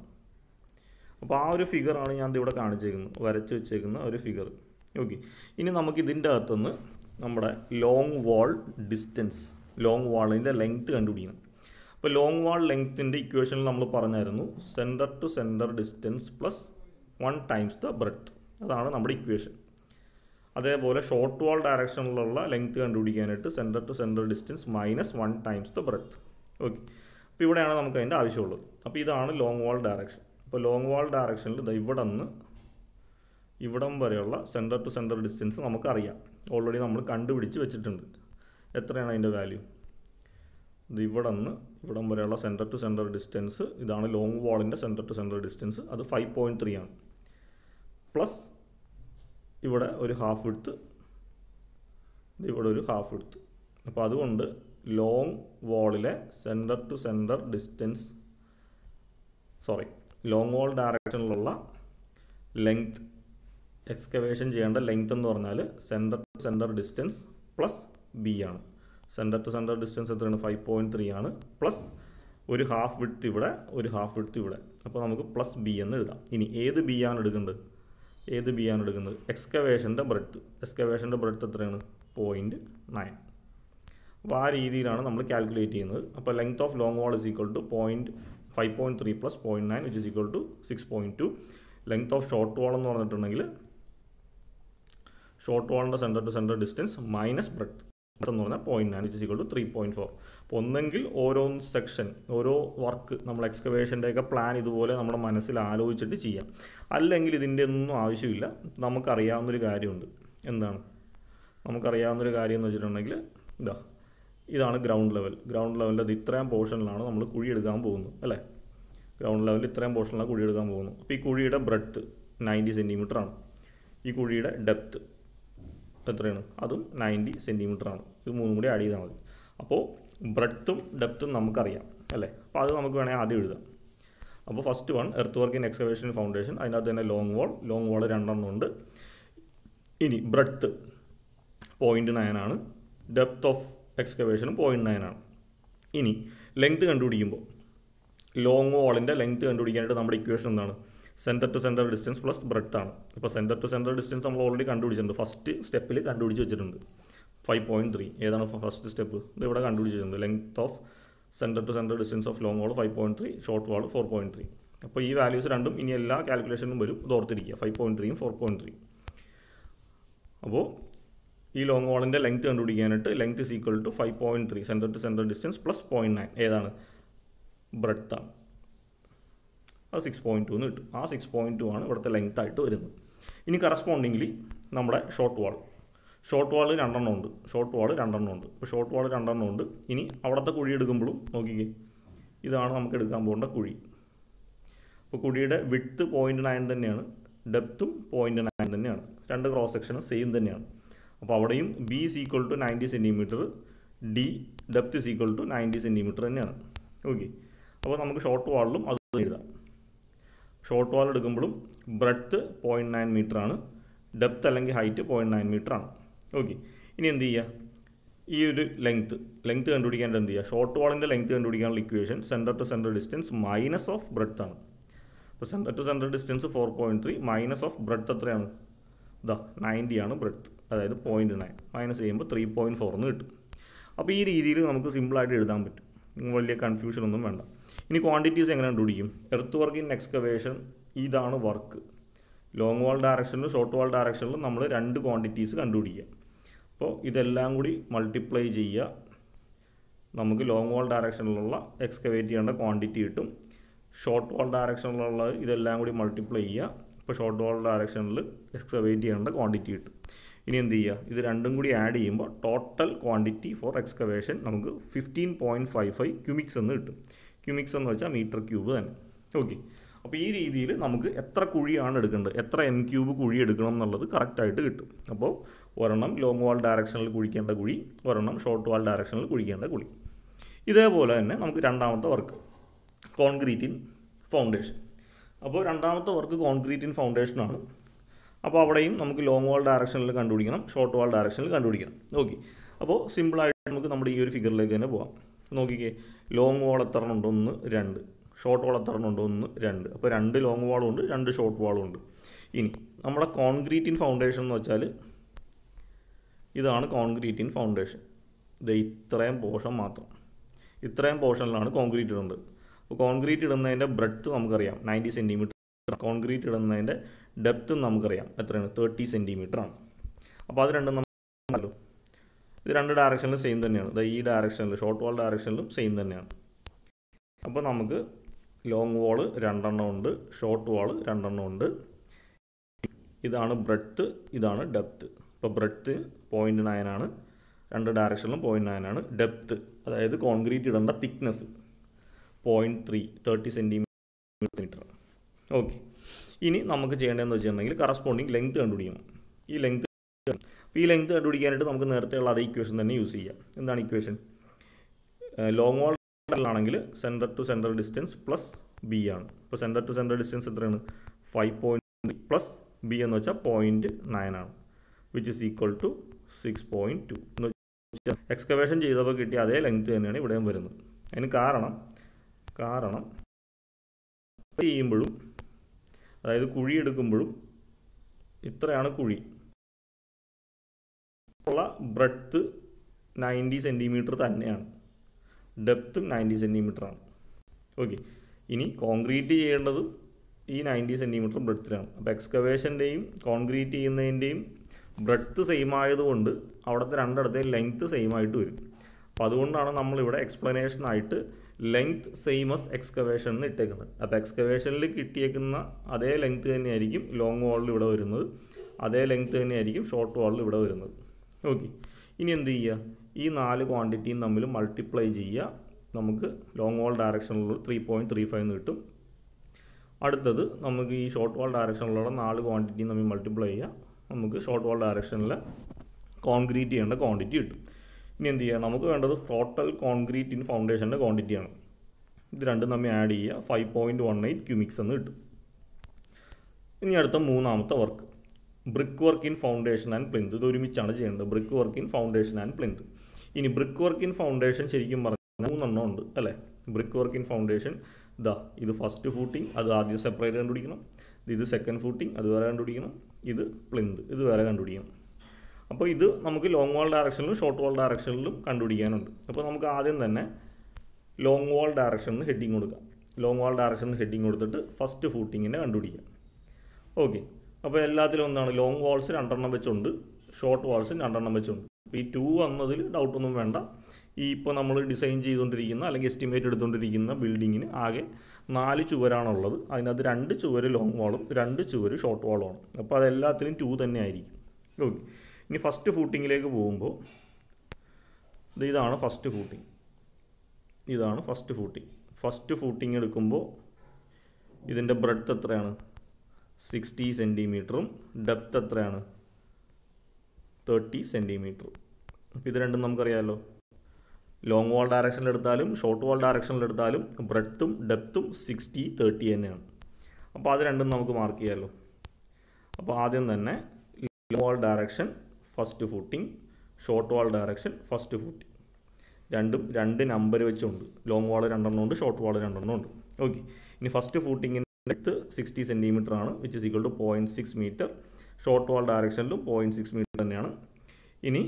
അപ്പോൾ ആ ഒരു ഫിഗറാണ് ഞാൻ ഇവിടെ കാണിച്ചേക്കുന്നത് വരച്ച് വെച്ചേക്കുന്ന ഒരു ഫിഗർ ഓക്കെ ഇനി നമുക്ക് ഇതിന്റെ അകത്തുനിന്ന് നമ്മുടെ ലോങ് വാൾ ഡിസ്റ്റൻസ് ലോങ് വാളിന്റെ ലെങ്ത് കണ്ടുപിടിക്കണം. അപ്പോൾ ലോങ് വാൾ ലെങ്ത്തിന്റെ ഇക്വേഷനിൽ നമ്മൾ പറഞ്ഞായിരുന്നു centre to centre distance plus one times the breadth അതാണ് നമ്മുടെ ഇക്വേഷൻ അതേപോലെ ഷോർട്ട് വാൾ ഡയറക്ഷനിലുള്ള ലെങ്ത് കണ്ടുപിടിക്കാനായിട്ട് centre to centre distance minus one times the breadth okay അപ്പോൾ ഇവിടെയാണ് നമുക്ക് അതിന്റെ ആവശ്യമുള്ളത്. അപ്പോൾ ഇതാണ് ലോങ് വാൾ ഡയറക്ഷൻ അപ്പോൾ ലോങ് വാൾ ഡയറക്ഷനിൽ ഇവിടെ നിന്ന് ഇവിടം വരെയുള്ള സെന്റർ ടു സെന്റർ ഡിസ്റ്റൻസ് നമുക്കറിയാം ഓൾറെഡി നമ്മൾ കണ്ടുപിടിച്ച് വെച്ചിട്ടുണ്ട്. എത്രയാണ് അതിന്റെ വാല്യൂ ഇത് ഇവിടെ നിന്ന് ഇവിടം വരെയുള്ള സെന്റർ ടു സെന്റർ ഡിസ്റ്റൻസ് ഇതാണ് ലോങ് വാളിന്റെ സെന്റർ ടു സെന്റർ ഡിസ്റ്റൻസ് അത് ഫൈവ് പോയിന്റ് ത്രീ ആണ്. പ്ലസ് ഇവിടെ ഒരു ഹാഫ് എടുത്ത് ഇവിടെ ഒരു ഹാഫ് എടുത്ത് അപ്പോൾ അതുകൊണ്ട് long വാളിലെ centre to centre distance sorry long wall ഡയറക്ഷനിലുള്ള length excavation ചെയ്യേണ്ട ലെങ്ത് എന്ന് പറഞ്ഞാൽ centre to centre distance plus B ആണ്. സെന്റർ ടു സെന്റർ ഡിസ്റ്റൻസ് എത്രയാണ്? ഫൈവ് പോയിന്റ് ത്രീ ആണ്. പ്ലസ് ഒരു ഹാഫ് വിഡ്ത്ത് ഇവിടെ ഒരു ഹാഫ് വിഡ്ത്ത് ഇവിടെ. അപ്പോൾ നമുക്ക് പ്ലസ് ബി എന്ന് എഴുതാം. ഇനി ഏത് ബി ആണ് എടുക്കുന്നത്? ഏത് ബി ആണ് എടുക്കുന്നത്? എക്സ്കവേഷന്റെ ബ്രെഡ്ത്ത് എക്സ്കവേഷന്റെ ബ്രെഡ്ത്ത് എത്രയാണ്? പോയിന്റ് നയൻ അപ്പോൾ ആ രീതിയിലാണ് നമ്മൾ കാൽക്കുലേറ്റ് ചെയ്യുന്നത്. അപ്പോൾ length of long wall is equal to point five point three plus point nine which is equal to six point two length of short wall എന്ന് പറഞ്ഞിട്ടുണ്ടെങ്കിൽ ഷോർട്ട് വാളിന്റെ centre to centre distance minus breadth എന്ന് പറഞ്ഞാൽ point nine it equal to three point four അപ്പോൾ ഒന്നെങ്കിൽ ഓരോ section ഓരോ work നമ്മൾ എക്സ്കവേഷന്റെയൊക്കെ പ്ലാൻ ഇതുപോലെ നമ്മുടെ മനസ്സിൽ ആലോചിച്ചിട്ട് ചെയ്യാം. അല്ലെങ്കിൽ ഇതിന്റെ ഒന്നും ആവശ്യമില്ല. നമുക്കറിയാവുന്നൊരു കാര്യമുണ്ട്. എന്താണ്? നമുക്കറിയാവുന്നൊരു കാര്യം എന്ന് വെച്ചിട്ടുണ്ടെങ്കിൽ ഇതാ ഇതാണ് ഗ്രൗണ്ട് ലെവൽ ഗ്രൗണ്ട് ലെവലിന്റെ ഇത്രയും പോർഷനിലാണ് നമ്മൾ കുഴി എടുക്കാൻ പോകുന്നത് അല്ലേ? ഗ്രൗണ്ട് ലെവലിൽ ഇത്രയും പോർഷനിലാണ് കുഴി എടുക്കാൻ അപ്പോൾ ഈ കുഴിയുടെ ബ്രെഡ്ത്ത് നയന്റി സെന്റിമീറ്റർ ആണ്. ഈ കുഴിയുടെ ഡെപ്ത്ത് എത്രയാണ്? അതും നയന്റി ആണ്. ഇത് മൂന്നും കൂടി ആഡ് ചെയ്താൽ മതി. അപ്പോൾ ബ്രെഡ്ത്തും ഡെപ്ത്തും നമുക്കറിയാം അല്ലേ? അപ്പോൾ അത് നമുക്ക് വേണമെങ്കിൽ ആദ്യം എഴുതാം. അപ്പോൾ first one earth work in excavation foundation അതിനകത്ത് തന്നെ ലോങ് വാൾ ലോങ് വാൾ രണ്ടെണ്ണം ഉണ്ട്. ഇനി ബ്രെഡ്ത്ത് പോയിന്റ് നയൻ ആണ്. ഡെപ്ത് ഓഫ് എക്സ്കവേഷനും പോയിന്റ് നയൻ ആണ്. ഇനി ലെങ്ത് കണ്ടുപിടിക്കുമ്പോൾ ലോങ് വാളിന്റെ ലെങ്ത് കണ്ടുപിടിക്കാനായിട്ട് നമ്മുടെ ഇക്വേഷൻ എന്താണ്? Centre to centre distance plus breadth ആണ്. ഇപ്പോൾ സെന്റർ ടു സെന്റർ ഡിസ്റ്റൻസ് നമ്മൾ ഓൾറെഡി കണ്ടുപിടിച്ചിട്ടുണ്ട്. ഫസ്റ്റ് സ്റ്റെപ്പിൽ കണ്ടുപിടിച്ച് വെച്ചിട്ടുണ്ട്. ഫൈവ് പോയിന്റ് ത്രീ ഏതാണ് ഫസ്റ്റ് സ്റ്റെപ്പ് ഇത് ഇവിടെ കണ്ടുപിടിച്ചിട്ടുണ്ട്. Length of centre to centre distance of long wall five point three short wall four point three അപ്പോൾ ഈ വാല്യൂസ് രണ്ടും ഇനി എല്ലാ കാൽക്കുലേഷനും വരും. ഇത് ഓർത്തിരിക്കുക. ഫൈവ് പോയിന്റ് ത്രീയും ഫോർ പോയിന്റ് ത്രീ അപ്പോൾ ഈ ലോങ് വാളിന്റെ ലെങ്ത് കണ്ടുപിടിക്കാനായിട്ട് length equal to five point three centre to centre distance plus point nine ഏതാണ്? ബ്രെഡ്ത്താണ് അത് സിക്സ് പോയിന്റ് ടു എന്ന് കിട്ടും. ആ സിക്സ് പോയിന്റ് ടു ആണ് ഇവിടുത്തെ ലെങ്ത് ആയിട്ട് വരുന്നത്. ഇനി കറസ്പോണ്ടിങ്ലി നമ്മുടെ ഷോർട്ട് വാൾ ഷോർട്ട് വാൾ രണ്ടെണ്ണം ഉണ്ട്. ഷോർട്ട് വാൾ രണ്ടെണ്ണം ഉണ്ട്. അപ്പോൾ ഷോർട്ട് വാൾ രണ്ടെണ്ണം ഉണ്ട്. ഇനി അവിടുത്തെ കുഴി എടുക്കുമ്പോഴും നോക്കിക്കേ. ഇതാണ് നമുക്ക് എടുക്കാൻ പോകേണ്ട കുഴി. അപ്പോൾ കുഴിയുടെ വിട്ത്ത് പോയിന്റ് നയൻ തന്നെയാണ്. ഡെപ്ത്തും പോയിന്റ് നയൻ തന്നെയാണ്. രണ്ട് ക്രോസ് സെക്ഷനും സെയിം തന്നെയാണ്. അപ്പോൾ അവിടെയും B is equal to ninety centimetre D depth is equal to ninety centimetre തന്നെയാണ്. ഓക്കെ അപ്പോൾ നമുക്ക് ഷോർട്ട് വാളിലും അത് എഴുതാം. ഷോർട്ട് വാൾ എടുക്കുമ്പോഴും ബ്രെഡ്ത്ത് പോയിന്റ് നയൻ മീറ്റർ ആണ് ഡെപ്ത് അല്ലെങ്കിൽ ഹൈറ്റ് പോയിന്റ് നയൻ മീറ്റർ ആണ് ഓക്കെ ഇനി എന്ത് ചെയ്യുക ഈ ഒരു ലെങ്ത്ത് ലെങ്ത്ത് കണ്ടുപിടിക്കാൻ എന്ത് ചെയ്യുക ഷോർട്ട് വാളിന്റെ ലെങ്ത്ത് കണ്ടുപിടിക്കാനുള്ള equation centre to centre distance minus of breadth ആണ്. അപ്പോൾ centre to centre distance four point three minus of breadth എത്രയാണ്? ഇതാ നയന്റി ആണ് ബ്രെഡ്ത്ത് അതായത് പോയിന്റ് നയൻ മൈനസ് ചെയ്യുമ്പോൾ ത്രീ പോയിന്റ് ഫോർ എന്ന് കിട്ടും. അപ്പോൾ ഈ രീതിയിൽ നമുക്ക് സിമ്പിളായിട്ട് എഴുതാൻ പറ്റും. വലിയ കൺഫ്യൂഷൻ ഒന്നും വേണ്ട. ഇനി ക്വാണ്ടിറ്റീസ് എങ്ങനെ കണ്ടുപിടിക്കും? എർത്ത് വർക്ക് ഇൻ എക്സ്കവേഷൻ ഇതാണ് വർക്ക് ലോങ് വാൾ ഡയറക്ഷനിലും ഷോർട്ട് വാൾ ഡയറക്ഷനിലും നമ്മൾ രണ്ട് ക്വാണ്ടിറ്റീസ് കണ്ടുപിടിക്കുക. അപ്പോൾ ഇതെല്ലാം കൂടി മൾട്ടിപ്ലൈ ചെയ്യുക. നമുക്ക് ലോങ് വാൾ ഡയറക്ഷനിലുള്ള എക്സ്കവേറ്റ് ചെയ്യേണ്ട ക്വാണ്ടിറ്റി കിട്ടും. ഷോർട്ട് വാൾ ഡയറക്ഷനിലുള്ള ഇതെല്ലാം കൂടി മൾട്ടിപ്ലൈ ചെയ്യുക. അപ്പോൾ ഷോർട്ട് വാൾ ഡയറക്ഷനിൽ എക്സ്കവേറ്റ് ചെയ്യേണ്ട ക്വാണ്ടിറ്റി കിട്ടും. ഇനി എന്ത് ചെയ്യുക? ഇത് രണ്ടും കൂടി ആഡ് ചെയ്യുമ്പോൾ ടോട്ടൽ ക്വാണ്ടിറ്റി ഫോർ എക്സ്കവേഷൻ നമുക്ക് fifteen point five five cumecs എന്ന് കിട്ടും. ക്യൂമിക്സ് എന്ന് വെച്ചാൽ മീറ്റർ ക്യൂബ് തന്നെ. ഓക്കെ അപ്പോൾ ഈ രീതിയിൽ നമുക്ക് എത്ര കുഴിയാണ് എടുക്കേണ്ടത്? എത്ര എം ക്യൂബ് കുഴി എടുക്കണം എന്നുള്ളത് കറക്റ്റായിട്ട് കിട്ടും. അപ്പോൾ ഒരെണ്ണം ലോങ് വാൾ ഡയറക്ഷനിൽ കുഴിക്കേണ്ട കുഴി ഒരെണ്ണം ഷോർട്ട് വാൾ ഡയറക്ഷനിൽ കുഴിക്കേണ്ട കുഴി. ഇതേപോലെ തന്നെ നമുക്ക് രണ്ടാമത്തെ വർക്ക് കോൺക്രീറ്റിൻ ഫൗണ്ടേഷൻ അപ്പോൾ രണ്ടാമത്തെ വർക്ക് കോൺക്രീറ്റിൻ ഫൗണ്ടേഷനാണ് അപ്പോൾ അവിടെയും നമുക്ക് ലോങ് വാൾ ഡയറക്ഷനിൽ കണ്ടുപിടിക്കണം ഷോർട്ട് വാൾ ഡയറക്ഷനിൽ കണ്ടുപിടിക്കണം. ഓക്കെ അപ്പോൾ സിമ്പിളായിട്ട് നമുക്ക് നമ്മുടെ ഈ ഒരു ഫിഗറിലേക്ക് തന്നെ പോകാം. നോക്കിക്കേ. ലോങ് വാൾ എത്ര ഒന്ന് രണ്ട്. ഷോർട്ട് വാൾ എത്ര ഒന്ന് രണ്ട്. അപ്പോൾ രണ്ട് ലോങ് വാളും ഉണ്ട് രണ്ട് ഷോർട്ട് വാളും ഉണ്ട്. ഇനി നമ്മുടെ കോൺക്രീറ്റിൻ ഫൗണ്ടേഷൻ എന്ന് വെച്ചാൽ ഇതാണ് കോൺക്രീറ്റിൻ ഫൗണ്ടേഷൻ ഇത് ഇത്രയും പോർഷൻ മാത്രം. ഇത്രയും പോർഷനിലാണ് കോൺക്രീറ്റ് ഇടുന്നത്. അപ്പോൾ കോൺക്രീറ്റ് ഇടുന്നതിന്റെ ബ്രെഡ്ത്ത് നമുക്കറിയാം. നയന്റി സെന്റിമീറ്റർ കോൺക്രീറ്റ് ഇടുന്നതിന്റെ ഡെപ്ത്തും നമുക്കറിയാം. എത്രയാണ്? തേർട്ടി സെന്റിമീറ്റർ ആണ്. അപ്പോൾ അത് രണ്ടും ഇത് രണ്ട് ഡയറക്ഷനിലും സെയിം തന്നെയാണ്. ദാ ഈ ഡയറക്ഷനിൽ ഷോർട്ട് വാൾ ഡയറക്ഷനിലും സെയിം തന്നെയാണ്. അപ്പോൾ നമുക്ക് ലോങ് വാൾ രണ്ടെണ്ണം ഉണ്ട് ഷോർട്ട് വാൾ രണ്ടെണ്ണം ഉണ്ട്. ഇതാണ് ബ്രെഡ്ത്ത് ഇതാണ് ഡെപ്ത്ത് ഇപ്പോൾ ബ്രെഡ്ത്ത് പോയിന്റ് നയൻ ആണ്. രണ്ട് ഡയറക്ഷനിലും പോയിന്റ് നയൻ ആണ്. ഡെപ്ത്ത് അതായത് കോൺക്രീറ്റ് ഇടേണ്ട thickness point three thirty centimetre okay ഇനി നമുക്ക് ചെയ്യേണ്ടതെന്ന് വെച്ചിട്ടുണ്ടെങ്കിൽ കറസ്പോണ്ടിങ് ലെങ്ത് കണ്ടുപിടിക്കണം. ഈ ലെങ്ത് ഈ ലെങ്ത് കണ്ടുപിടിക്കാനായിട്ട് നമുക്ക് നേരത്തെയുള്ള അതേ ഇക്വേഷൻ തന്നെ യൂസ് ചെയ്യാം. എന്താണ് ഇക്വേഷൻ ലോങ് വാൾ ആണെങ്കിൽ centre to centre distance plus B ആണ്. അപ്പോൾ സെന്റർ ടു സെന്റർ ഡിസ്റ്റൻസ് എത്രയാണ്? ഫൈവ് പോയിന്റ് പ്ലസ് ബി എന്ന് വെച്ചാൽ പോയിന്റ് നയൻ ആണ് which is equal to six point two എന്ന് വെച്ചാൽ എക്സ്കവേഷൻ ചെയ്തപ്പോൾ കിട്ടിയ അതേ ലെങ്ത് തന്നെയാണ് ഇവിടെയും വരുന്നത്. അതിന് കാരണം കാരണം ചെയ്യുമ്പോഴും അതായത് കുഴി എടുക്കുമ്പോഴും ഇത്രയാണ് കുഴി. ഉള്ള ബ്രെഡ്ത്ത് നയന്റി സെന്റിമീറ്റർ തന്നെയാണ്. ഡെപ്തും നയന്റി ആണ്. ഓക്കെ ഇനി കോൺക്രീറ്റ് ചെയ്യേണ്ടത് ഈ നയന്റി സെന്റിമീറ്റർ ബ്രെഡ്ത്തിലാണ് അപ്പോൾ എക്സ്കവേഷന്റെയും കോൺക്രീറ്റ് ചെയ്യുന്നതിന്റെയും ബ്രെഡ്ത്ത് സെയിം ആയതുകൊണ്ട് അവിടുത്തെ രണ്ടിടത്തെയും ലെങ്ത്ത് സെയിം ആയിട്ട് വരും. അപ്പോൾ അതുകൊണ്ടാണ് നമ്മളിവിടെ എക്സ്പ്ലനേഷനായിട്ട് ലെങ്ത് സെയിമസ് എക്സ്കവേഷൻ എന്ന് ഇട്ടേക്കുന്നത്. അപ്പോൾ എക്സ്കവേഷനിൽ കിട്ടിയേക്കുന്ന അതേ ലെങ്ത് തന്നെയായിരിക്കും ലോങ് വാളിൽ ഇവിടെ വരുന്നത്. അതേ ലെങ്ത് തന്നെയായിരിക്കും ഷോർട്ട് വാളിൽ ഇവിടെ വരുന്നത്. ഓക്കെ ഇനി എന്ത് ചെയ്യുക? ഈ നാല് ക്വാണ്ടിറ്റിയും തമ്മിൽ മൾട്ടിപ്ലൈ ചെയ്യുക. നമുക്ക് ലോങ് വാൾ ഡയറക്ഷനിലുള്ള ത്രീ പോയിന്റ് ത്രീ ഫൈവ് എന്ന് കിട്ടും. അടുത്തത് നമുക്ക് ഈ ഷോർട്ട് വാൾ ഡയറക്ഷനിലുള്ള നാല് ക്വാണ്ടിറ്റിയും തമ്മിൽ മൾട്ടിപ്ലൈ ചെയ്യുക. നമുക്ക് ഷോർട്ട് വാൾ ഡയറക്ഷനിൽ കോൺക്രീറ്റ് ചെയ്യേണ്ട ക്വാണ്ടിറ്റി കിട്ടും. ഇനി എന്ത് ചെയ്യുക? നമുക്ക് വേണ്ടത് ടോട്ടൽ കോൺക്രീറ്റ് ഇൻ ഫൗണ്ടേഷന്റെ ക്വാണ്ടിറ്റിയാണ് ഇത് രണ്ടും തമ്മിൽ ആഡ് ചെയ്യുക. Five point one eight cumecs എന്ന് കിട്ടും. ഇനി അടുത്ത മൂന്നാമത്തെ work brick work in foundation and plinth ഇത് ഒരുമിച്ചാണ് ചെയ്യേണ്ടത്. Brick work in foundation and plinth ഇനി ബ്രിക്ക് വർക്ക് ഇൻ ഫൗണ്ടേഷൻ ശരിക്കും പറഞ്ഞാൽ മൂന്നെണ്ണം ഉണ്ട് അല്ലേ? ബ്രിക്ക് വർക്ക് ഇൻ ഫൗണ്ടേഷൻ ഇതാ ഇത് ഫസ്റ്റ് ഫൂട്ടിങ് അത് ആദ്യം സെപ്പറേറ്റ് കണ്ടുപിടിക്കണം. ഇത് സെക്കൻഡ് ഫൂട്ടിങ് അത് വേറെ കണ്ടുപിടിക്കണം. ഇത് പ്ലിന്ത് ഇത് വേറെ കണ്ടുപിടിക്കണം. അപ്പോൾ ഇത് നമുക്ക് ലോങ് വാൾ ഡയറക്ഷനിലും ഷോർട്ട് വാൾ ഡയറക്ഷനിലും കണ്ടുപിടിക്കാനുണ്ട്. അപ്പോൾ നമുക്ക് ആദ്യം തന്നെ ലോങ് വാൾ ഡയറക്ഷനിൽ ഹെഡിങ് കൊടുക്കാം. ലോങ് വാൾ ഡയറക്ഷനിൽ ഹെഡിങ് കൊടുത്തിട്ട് ഫസ്റ്റ് ഫൂട്ടിങ്ങിനെ കണ്ടുപിടിക്കാം. ഓക്കെ അപ്പോൾ എല്ലാത്തിലും ഒന്നാണ് ലോങ് വാൾസ് രണ്ടെണ്ണം വെച്ചുണ്ട് ഷോർട്ട് വാൾസ് രണ്ടെണ്ണം വെച്ചുണ്ട്. അപ്പോൾ ഈ ടു വന്നതിൽ ഡൗട്ടൊന്നും വേണ്ട. ഈ ഇപ്പോൾ നമ്മൾ ഡിസൈൻ ചെയ്തുകൊണ്ടിരിക്കുന്ന അല്ലെങ്കിൽ എസ്റ്റിമേറ്റ് എടുത്തുകൊണ്ടിരിക്കുന്ന ബിൽഡിങ്ങിന് ആകെ നാല് ചുവരാണുള്ളത്. അതിനകത്ത് രണ്ട് ചുവര് ലോങ് വാളും രണ്ട് ചുവര് ഷോർട്ട് വാളുമാണ് അപ്പോൾ അതെല്ലാത്തിലും ടു തന്നെ ആയിരിക്കും ഓക്കെ ഇനി ഫസ്റ്റ് ഫൂട്ടിങ്ങിലേക്ക് പോകുമ്പോൾ ഇത് ഇതാണ് ഫസ്റ്റ് ഫൂട്ടിങ് ഇതാണ് ഫസ്റ്റ് ഫൂട്ടിങ് ഫസ്റ്റ് ഫൂട്ടിങ് എടുക്കുമ്പോൾ ഇതിന്റെ ബ്രെഡ്ത്ത് എത്രയാണ്? സിക്സ്റ്റി സെന്റിമീറ്ററും ഡെപ്ത് എത്രയാണ്? തേർട്ടി സെന്റിമീറ്ററും അപ്പോൾ ഇത് രണ്ടും നമുക്കറിയാമല്ലോ ലോങ് വാൾ ഡയറക്ഷനിലെടുത്താലും ഷോർട്ട് വാൾ ഡയറക്ഷനിലെടുത്താലും ബ്രെഡ്ത്തും ഡെപ്ത്തും സിക്സ്റ്റി തേർട്ടി തന്നെയാണ്. അപ്പോൾ അത് രണ്ടും നമുക്ക് മാർക്ക് ചെയ്യാമല്ലോ അപ്പോൾ ആദ്യം തന്നെ long wall direction first footing short wall direction first footing രണ്ടും രണ്ട് നമ്പർ വെച്ചുണ്ട്. ലോങ് വാൾ രണ്ടെണ്ണം ഉണ്ട് ഷോർട്ട് വാൾ രണ്ടെണ്ണം ഉണ്ട്. ഓക്കെ ഇനി ഫസ്റ്റ് ഫൂട്ടിങ്ങിന്റെ ഡെപ്ത് സിക്സ്റ്റി സെന്റിമീറ്റർ ആണ് which is equal to point six metre short wall ഡയറക്ഷനിലും point six metre തന്നെയാണ്. ഇനി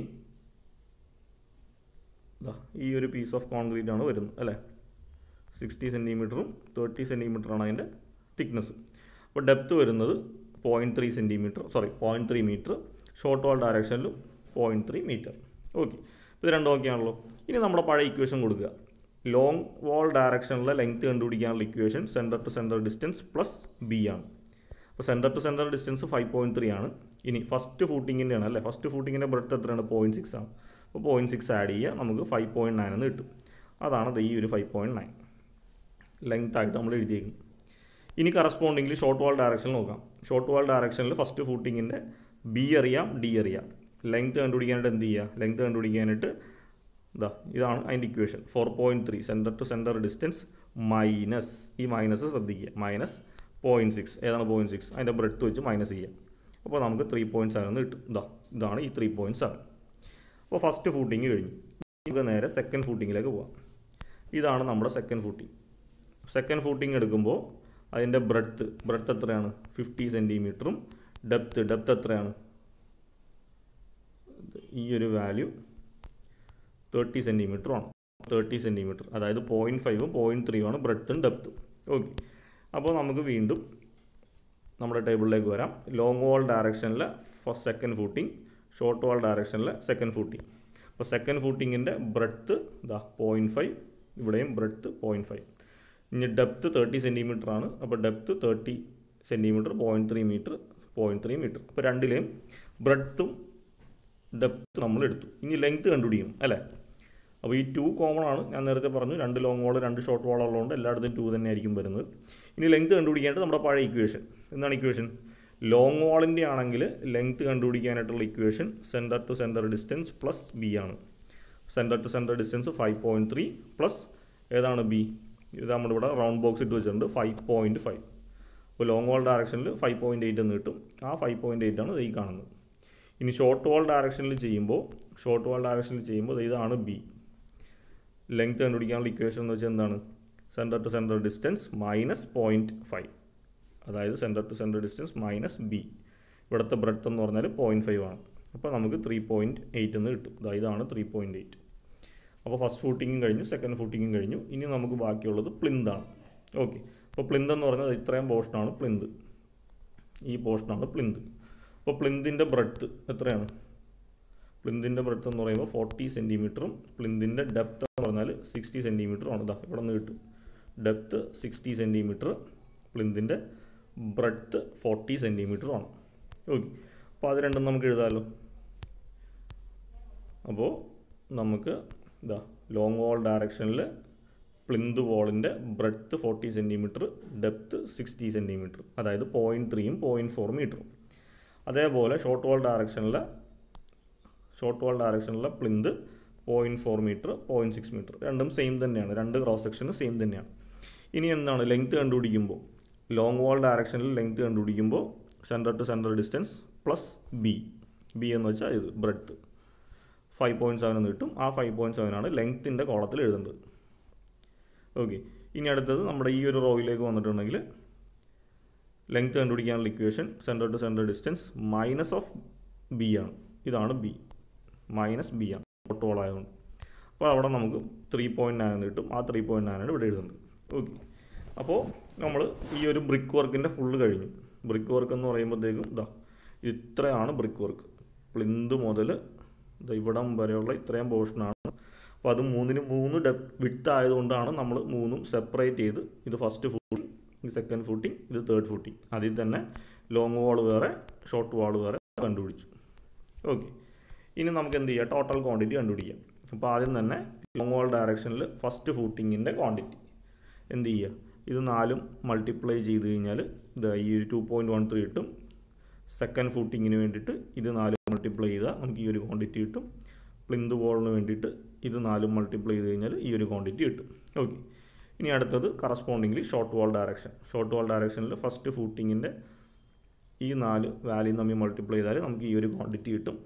ഈ ഒരു പീസ് ഓഫ് കോൺക്രീറ്റ് ആണ് വരുന്നത് അല്ലേ? സിക്സ്റ്റി സെന്റിമീറ്ററും തേർട്ടി സെന്റിമീറ്ററാണ് അതിന്റെ തിക്നെസ് അപ്പോൾ ഡെപ്ത് വരുന്നത് point three centimetre sorry point three metre short wall ഡയറക്ഷനിലും point three metre okay ഇത് രണ്ടും ഓക്കെ ആണല്ലോ. ഇനി നമ്മുടെ പഴയ ഇക്വേഷൻ കൊടുക്കുക. ലോങ് വാൾ ഡയറക്ഷനിലെ ലെങ്ത് കണ്ടുപിടിക്കാനുള്ള equation centre to centre distance plus B ആണ്. അപ്പോൾ centre to centre distance five point three ആണ്. ഇനി ഫസ്റ്റ് ഫൂട്ടിങ്ങിന്റെ ആണ് അല്ലേ? ഫസ്റ്റ് ഫൂട്ടിങ്ങിന്റെ ബ്രെഡ്ത്ത് എത്രയാണ്? പോയിന്റ് സിക്സ് ആണ്. അപ്പോൾ പോയിന്റ് സിക്സ് ആഡ് ചെയ്യുക നമുക്ക് ഫൈവ് പോയിന്റ് നയൻ എന്ന് കിട്ടും. അതാണ് ഈ ഒരു ഫൈവ് പോയിന്റ് നയൻ ലെങ്ത് ആയിട്ട് നമ്മൾ എഴുതിയേക്കും ഇനി കറസ്പോണ്ടിങ്ങിൽ ഷോർട്ട് വാൾ ഡയറക്ഷൻ നോക്കാം. ഷോർട്ട് വാൾ ഡയറക്ഷനിൽ ഫസ്റ്റ് ഫൂട്ടിങ്ങിന്റെ ബി അറിയാം ഡി അറിയാം. ലെങ്ത് കണ്ടുപിടിക്കാനായിട്ട് എന്ത് ചെയ്യുക ലെങ്ത് കണ്ടുപിടിക്കാനായിട്ട് ഇതാ ഇതാണ് അതിന്റെ equation four point three centre to centre distance minus ഈ മൈനസ് ശ്രദ്ധിക്കുക. മൈനസ് പോയിന്റ് സിക്സ് ഏതാണ് പോയിന്റ് സിക്സ് അതിന്റെ ബ്രെഡ്ത്ത് വെച്ച് മൈനസ് ചെയ്യാം അപ്പോൾ നമുക്ക് ത്രീ പോയിന്റ് സെവൻ കിട്ടും. ഇതാ ഇതാണ് ഈ ത്രീ പോയിന്റ് സെവൻ അപ്പോൾ ഫസ്റ്റ് ഫൂട്ടിങ് കഴിഞ്ഞു. നമുക്ക് നേരെ സെക്കൻഡ് ഫൂട്ടിങ്ങിലേക്ക് പോവാം. ഇതാണ് നമ്മുടെ സെക്കൻഡ് ഫൂട്ടിങ് സെക്കൻഡ് ഫൂട്ടിങ് എടുക്കുമ്പോൾ അതിന്റെ ബ്രെഡ്ത്ത് ബ്രെഡ്ത്ത് എത്രയാണ്? ഫിഫ്റ്റി സെന്റിമീറ്ററും ഡെപ്ത്ത് ഡെപ്ത്ത് എത്രയാണ്? ഈ ഒരു വാല്യൂ തേർട്ടി സെന്റിമീറ്റർ ആണ്. തേർട്ടി സെന്റിമീറ്റർ അതായത് പോയിന്റ് ഫൈവും പോയിന്റ് ത്രീയും ആണ് ബ്രെഡ്ത്തും ഡെപ്ത്തും ഓക്കെ അപ്പോൾ നമുക്ക് വീണ്ടും നമ്മുടെ ടേബിളിലേക്ക് വരാം. Long wall ഡയറക്ഷനിലെ first second footing short wall ഡയറക്ഷനിലെ second footing അപ്പോൾ സെക്കൻഡ് ഫൂട്ടിങ്ങിന്റെ ബ്രെഡ്ത്ത് ഇതാ പോയിന്റ് ഫൈവ് ഇവിടെയും ബ്രെഡ്ത്ത് പോയിന്റ് ഫൈവ് ഇനി ഡെപ്ത്ത് തേർട്ടി സെന്റിമീറ്റർ ആണ്. അപ്പോൾ depth thirty centimetre point three metre point three metre അപ്പോൾ രണ്ടിലെയും ബ്രെഡ്ത്തും ഡെപ്ത്തും നമ്മൾ എടുത്തു. ഇനി ലെങ്ത്ത് കണ്ടുപിടിക്കണം അല്ലേ? അപ്പോൾ ഈ ടു കോമൺ ആണ്. ഞാൻ നേരത്തെ പറഞ്ഞു രണ്ട് ലോങ് വാൾ രണ്ട് ഷോർട്ട് വാൾ ഉള്ളതുകൊണ്ട് എല്ലായിടത്തും ടു തന്നെ ആയിരിക്കും വരുന്നത്. ഇനി ലെങ്ത് കണ്ടുപിടിക്കാനായിട്ട് നമ്മുടെ പഴയ ഇക്വേഷൻ എന്താണ് ഇക്വേഷൻ ലോങ് വാളിന്റെ ആണെങ്കിൽ length കണ്ടുപിടിക്കാനായിട്ടുള്ള equation centre to centre distance plus B ആണ്. Centre to centre distance five point three plus ഏതാണ് ബി ഇത് നമ്മളിവിടെ റൗണ്ട് ബോക്സ് ഇട്ട് വെച്ചിട്ടുണ്ട് ഫൈവ് പോയിന്റ് ഫൈവ് അപ്പോൾ ലോങ് വാൾ ഡയറക്ഷനിൽ ഫൈവ് പോയിന്റ് എയ്റ്റ് എന്ന് കിട്ടും. ആ ഫൈവ് പോയിന്റ് എയ്റ്റ് ആണ് ഈ കാണുന്നത്. ഇനി ഷോർട്ട് വാൾ ഡയറക്ഷനിൽ ചെയ്യുമ്പോൾ ഷോർട്ട് വാൾ ഡയറക്ഷനിൽ ചെയ്യുമ്പോൾ ഇതാണ് ബി ലെങ്ത് കണ്ടുപിടിക്കാനുള്ള ഇക്വേഷൻ എന്ന് വെച്ചാൽ എന്താണ്? Centre to centre distance minus point five അതായത് centre to centre distance minus B ഇവിടുത്തെ ബ്രെഡ്ത്ത് എന്ന് പറഞ്ഞാൽ പോയിന്റ് ഫൈവ് ആണ്. അപ്പോൾ നമുക്ക് ത്രീ പോയിന്റ് എയ്റ്റ് എന്ന് കിട്ടും. ഇതാണ് ത്രീ പോയിന്റ് എയ്റ്റ് അപ്പോൾ ഫസ്റ്റ് ഫൂട്ടിങ്ങും കഴിഞ്ഞു സെക്കൻഡ് ഫൂട്ടിങ്ങും കഴിഞ്ഞു. ഇനി നമുക്ക് ബാക്കിയുള്ളത് പ്ലിന്താണ് ഓക്കെ അപ്പോൾ പ്ലിന്ത് എന്ന് പറഞ്ഞാൽ ഇത്രയും പോർഷനാണ് പ്ലിന്ത് ഈ പോർഷനാണ് പ്ലിന്ത് അപ്പോൾ പ്ലിന്തിന്റെ ബ്രെഡ്ത്ത് എത്രയാണ്? പ്ലിന്തിന്റെ ബ്രെഡ്ത്ത് എന്ന് പറയുമ്പോൾ ഫോർട്ടി സെന്റിമീറ്ററും പ്ലിന്തിന്റെ ഡെപ്ത് എന്ന് പറഞ്ഞാൽ സിക്സ്റ്റി സെന്റിമീറ്ററും ആണ്. ഇതാ ഇവിടെ നിന്ന് കിട്ടും. ഡെപ്ത്ത് സിക്സ്റ്റി സെന്റിമീറ്റർ പ്ലിന്തിന്റെ ബ്രെഡ്ത്ത് ഫോർട്ടി സെന്റിമീറ്ററും ആണ്. ഓക്കെ അപ്പോൾ അത് രണ്ടും നമുക്ക് എഴുതാമല്ലോ അപ്പോൾ നമുക്ക് ഇതാ ലോങ് വാൾ ഡയറക്ഷനിൽ പ്ലിന്ത് വാളിന്റെ breadth forty centimetre depth sixty centimetre അതായത് പോയിന്റ് ത്രീയും പോയിന്റ് ഫോർ മീറ്ററും അതേപോലെ ഷോർട്ട് വാൾ ഡയറക്ഷനിലെ short wall ഡയറക്ഷനിലുള്ള plinth point four metre point six metre രണ്ടും സെയിം തന്നെയാണ്. രണ്ട് ക്രോസ് സെക്ഷനും സെയിം തന്നെയാണ്. ഇനി എന്താണ്? ലെങ്ത് കണ്ടുപിടിക്കുമ്പോൾ. ലോങ് വാൾ ഡയറക്ഷനിൽ length കണ്ടുപിടിക്കുമ്പോൾ centre to centre distance plus B B എന്ന് വെച്ചാൽ ഇത് ബ്രെഡ്ത്ത് ഫൈവ് പോയിന്റ് സെവൻ എന്ന് കിട്ടും. ആ ഫൈവ് പോയിന്റ് സെവൻ ആണ് ലെങ്ത്തിന്റെ കോളത്തിൽ എഴുതേണ്ടത്. ഓക്കെ ഇനി അടുത്തത് നമ്മുടെ ഈ ഒരു റോയിലേക്ക് വന്നിട്ടുണ്ടെങ്കിൽ ലെങ്ത് കണ്ടുപിടിക്കാനുള്ള equation centre to centre distance minus of B ആണ്. ഇതാണ് ബി മൈനസ് ബി ആണ്. ഓട്ടോൾ ആയതുകൊണ്ട്. അപ്പോൾ അവിടെ നമുക്ക് ത്രീ പോയിന്റ് നയൻ കിട്ടും. ആ ത്രീ പോയിന്റ് നയനാണ് ഇവിടെ എഴുതുന്നത് ഓക്കെ അപ്പോൾ നമ്മൾ ഈ ഒരു ബ്രിക്ക് വർക്കിന്റെ ഫുള്ള് കഴിഞ്ഞു. ബ്രിക്ക് വർക്ക് എന്ന് പറയുമ്പോഴത്തേക്കും ഇതാ ഇത്രയാണ് ബ്രിക്ക് വർക്ക് പ്ലിന്ത് മുതൽ ഇവിടം വരെയുള്ള ഇത്രയും പോർഷനാണ് അപ്പോൾ അത് മൂന്നിന് മൂന്ന് ഡെപ് വിട്ട് ആയതുകൊണ്ടാണ് നമ്മൾ മൂന്നും സെപ്പറേറ്റ് ചെയ്ത് ഇത് ഫസ്റ്റ് ഫൂട്ടിങ് ഇത് സെക്കൻഡ് ഫൂട്ടിങ് ഇത് തേർഡ് ഫൂട്ടിങ് അതിൽ തന്നെ ലോങ് വാൾ വേറെ ഷോർട്ട് വാൾ വേറെ കണ്ടുപിടിച്ചു. ഓക്കെ ഇനി നമുക്ക് എന്ത് ചെയ്യാം? ടോട്ടൽ ക്വാണ്ടിറ്റി കണ്ടുപിടിക്കാം. അപ്പോൾ ആദ്യം തന്നെ ലോങ് വാൾ ഡയറക്ഷനിൽ ഫസ്റ്റ് ഫൂട്ടിങ്ങിന്റെ ക്വാണ്ടിറ്റി എന്ത് ചെയ്യുക ഇത് നാലും മൾട്ടിപ്ലൈ ചെയ്ത് കഴിഞ്ഞാൽ ഇത് ഈ ഒരു ടു പോയിന്റ് വൺ ത്രീ കിട്ടും. സെക്കൻഡ് ഫൂട്ടിങ്ങിന് വേണ്ടിയിട്ട് ഇത് നാല് മൾട്ടിപ്ലൈ ചെയ്താൽ നമുക്ക് ഈ ഒരു ക്വാണ്ടിറ്റി കിട്ടും. പ്ലിന്ത് ബോളിന് വേണ്ടിയിട്ട് ഇത് നാലും മൾട്ടിപ്ലൈ ചെയ്ത് കഴിഞ്ഞാൽ ഈ ഒരു ക്വാണ്ടിറ്റി കിട്ടും. ഓക്കെ ഇനി അടുത്തത് correspondingly short wall direction short wall ഡയറക്ഷനിൽ ഫസ്റ്റ് ഫൂട്ടിങ്ങിന്റെ ഈ നാല് വാല്യൂ തമ്മിൽ മൾട്ടിപ്ലൈ ചെയ്താൽ നമുക്ക് ഈ ഒരു ക്വാണ്ടിറ്റി കിട്ടും.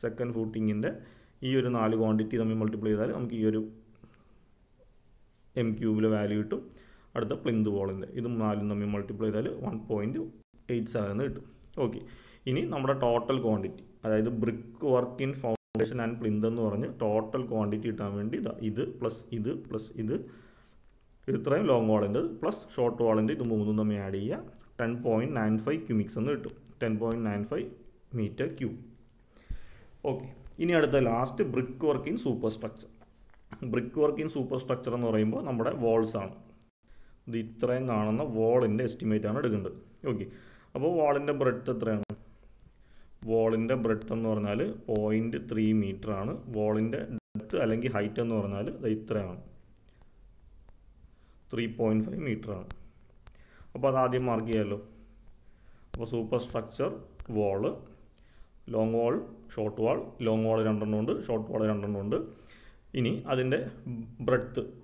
സെക്കൻഡ് ഫൂട്ടിങ്ങിന്റെ ഈ ഒരു നാല് ക്വാണ്ടിറ്റി തമ്മിൽ മൾട്ടിപ്ലൈ ചെയ്താൽ നമുക്ക് ഈ ഒരു എം ക്യൂബിലെ വാല്യൂ കിട്ടും. അടുത്ത പ്ലിന്ത് ബോളിന്റെ ഇതും നാലും തമ്മിൽ മൾട്ടിപ്ലൈ ചെയ്താൽ വൺ പോയിന്റ് എയ്റ്റ് സെവൻ കിട്ടും. ഓക്കെ ഇനി നമ്മുടെ ടോട്ടൽ ക്വാണ്ടിറ്റി അതായത് brickwork in foundation and plinth എന്ന് പറഞ്ഞ് ടോട്ടൽ ക്വാണ്ടിറ്റി കിട്ടാൻ വേണ്ടി ഇത് പ്ലസ് ഇത് പ്ലസ് ഇത്. ഇത്രയും ലോങ് വാളിന്റെ പ്ലസ് ഷോർട്ട് വാളിന്റെ ഇത് മൂന്നും തമ്മിൽ ആഡ് ചെയ്യുക. Ten point nine five cumecs എന്ന് കിട്ടും. Ten point nine five metre cube okay ഇനി അടുത്ത last brickwork in superstructure brickwork in superstructure എന്ന് പറയുമ്പോൾ നമ്മുടെ വാൾസ് ആണ്. ഇത് ഇത്രയും കാണുന്ന വാളിന്റെ എസ്റ്റിമേറ്റ് ആണ് എടുക്കേണ്ടത്. ഓക്കെ അപ്പോൾ വാളിന്റെ ബ്രെഡ്ത്ത് എത്രയാണ്? വാളിന്റെ ബ്രെഡ്ത്ത് എന്ന് പറഞ്ഞാൽ പോയിന്റ് ത്രീ മീറ്റർ ആണ്. വാളിന്റെ ഡെപ്ത്ത് അല്ലെങ്കിൽ ഹൈറ്റ് എന്ന് പറഞ്ഞാൽ ഇത് ഇത്രയാണ്. ത്രീ പോയിന്റ് ഫൈവ് മീറ്റർ ആണ്. അപ്പോൾ അത് ആദ്യം മാർക്ക് ചെയ്യാമല്ലോ അപ്പോൾ superstructure wall long wall short wall long wall രണ്ടെണ്ണം ഉണ്ട് ഷോർട്ട് വാൾ രണ്ടെണ്ണം ഉണ്ട്. ഇനി അതിന്റെ ബ്രെഡ്ത്ത്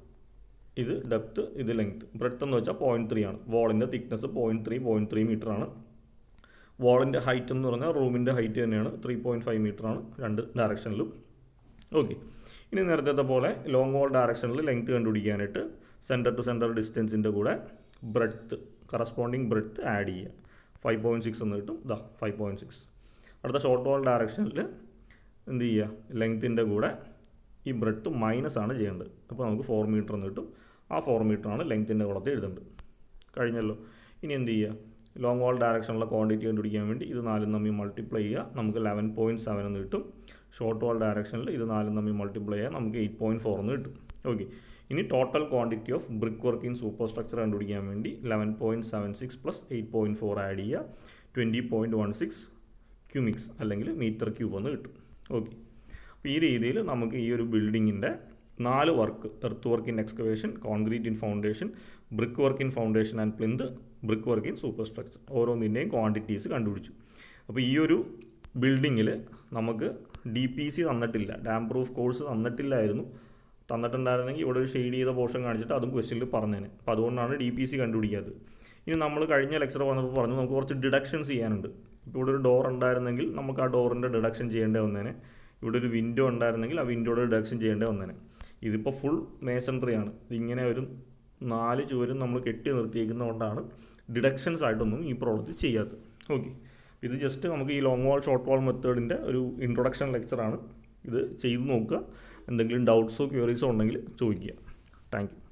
ഇത് ഡെപ്ത്ത് ഇത് ലെങ്ത് ബ്രെഡ്ത്ത് എന്ന് വെച്ചാൽ പോയിന്റ് ത്രീ ആണ്. വാളിന്റെ thickness point three point three metre ആണ്. വാളിന്റെ ഹൈറ്റ് എന്ന് പറഞ്ഞാൽ റൂമിന്റെ ഹൈറ്റ് തന്നെയാണ്. ത്രീ പോയിന്റ് ഫൈവ് മീറ്റർ ആണ് രണ്ട് ഡയറക്ഷനിലും ഓക്കെ ഇനി നേരത്തെ പോലെ ലോങ് വാൾ ഡയറക്ഷനിൽ ലെങ്ത് കണ്ടുപിടിക്കാനായിട്ട് സെന്റർ ടു സെന്റർ ഡിസ്റ്റൻസിന്റെ കൂടെ ബ്രെഡ്ത്ത് കറസ്പോണ്ടിങ് ബ്രെഡ്ത്ത് ആഡ് ചെയ്യുക. ഫൈവ് പോയിന്റ് സിക്സ് എന്ന് കിട്ടും. ഇതാ ഫൈവ് പോയിന്റ് സിക്സ് അടുത്ത ഷോർട്ട് വാൾ ഡയറക്ഷനിൽ എന്ത് ചെയ്യുക? ലെങ്ത്തിന്റെ കൂടെ ഈ ബ്രെഡ്ത്ത് മൈനസ് ആണ് ചെയ്യേണ്ടത്. അപ്പോൾ നമുക്ക് ഫോർ മീറ്റർ എന്ന് കിട്ടും. ആ ഫോർ മീറ്ററാണ് ലെങ്ത്തിന്റെ കുളത്തിൽ എഴുതേണ്ടത്. കഴിഞ്ഞല്ലോ. ഇനി എന്ത് ചെയ്യുക? ലോങ് വാൾ ഡയറക്ഷനിലെ ക്വാണ്ടിറ്റി കണ്ടുപിടിക്കാൻ വേണ്ടി ഇത് നാലും തമ്മിൽ മൾട്ടിപ്ലൈ ചെയ്യുക. നമുക്ക് ലെവൻ പോയിന്റ് സെവൻ എന്ന് കിട്ടും. ഷോർട്ട് വാൾ ഡയറക്ഷനിൽ ഇത് നാലും തമ്മിൽ മൾട്ടിപ്ലൈ ചെയ്യുക നമുക്ക് എയ്റ്റ് പോയിന്റ് ഫോർ എന്ന് കിട്ടും. ഓക്കെ ഇനി total quantity of brickwork in superstructure കണ്ടുപിടിക്കാൻ വേണ്ടി eleven point seven six plus eight point four add ചെയ്യുക. Twenty point one six cumecs അല്ലെങ്കിൽ മീറ്റർ ക്യൂബ് എന്ന് കിട്ടും. ഓക്കെ അപ്പോൾ ഈ രീതിയിൽ നമുക്ക് ഈ ഒരു ബിൽഡിങ്ങിന്റെ നാല് work earthwork in excavation concrete in foundation brickwork in foundation and plinth brickwork in superstructure ഓരോന്നിന്റെയും ക്വാണ്ടിറ്റീസ് കണ്ടുപിടിച്ചു. അപ്പോൾ ഈ ഒരു ബിൽഡിങ്ങിൽ നമുക്ക് ഡി പി സി തന്നിട്ടില്ല ഡാം പ്രൂഫ് കോഴ്സ് തന്നിട്ടില്ലായിരുന്നു. തന്നിട്ടുണ്ടായിരുന്നെങ്കിൽ ഇവിടെ ഒരു ഷെയ്ഡ് ചെയ്ത പോർഷൻ കാണിച്ചിട്ട് അതും ക്വസ്റ്റ്യനിൽ പറഞ്ഞേനെ. അപ്പോൾ അതുകൊണ്ടാണ് ഡി പി സി കണ്ടുപിടിക്കാത്തത്. ഇനി നമ്മൾ കഴിഞ്ഞ ലെക്ചർ വന്നപ്പോൾ പറഞ്ഞു നമുക്ക് കുറച്ച് ഡിഡക്ഷൻസ് ചെയ്യാനുണ്ട്. ഇവിടെ ഒരു ഡോർ ഉണ്ടായിരുന്നെങ്കിൽ നമുക്ക് ആ ഡോറിന്റെ ഡിഡക്ഷൻ ചെയ്യേണ്ടി വന്നേനെ. ഇവിടെ ഒരു വിൻഡോ ഉണ്ടായിരുന്നെങ്കിൽ ആ വിൻഡോയുടെ ഡിഡക്ഷൻ ചെയ്യേണ്ടി വന്നേനെ. ഇതിപ്പോൾ ഫുൾ മേസൺട്രി ആണ്. ഇതിങ്ങനെ ഒരു നാല് ചുവരും നമ്മൾ കെട്ടി നിർത്തിയിരിക്കുന്നതുകൊണ്ടാണ് ഡിഡക്ഷൻസ് ആയിട്ടൊന്നും ഈ പ്രോബ്ലത്തിൽ ചെയ്യാത്തത്. ഓക്കെ ഇത് ജസ്റ്റ് നമുക്ക് ഈ ലോങ് വാൾ ഷോർട്ട് വാൾ മെത്തേഡിന്റെ ഒരു ഇൻട്രൊഡക്ഷൻ ലെക്ചറാണ് ഇത് ചെയ്ത് നോക്കുക. എന്തെങ്കിലും ഡൗട്ട്സോ ക്യൂറീസോ ഉണ്ടെങ്കിൽ ചോദിക്കുക. താങ്ക്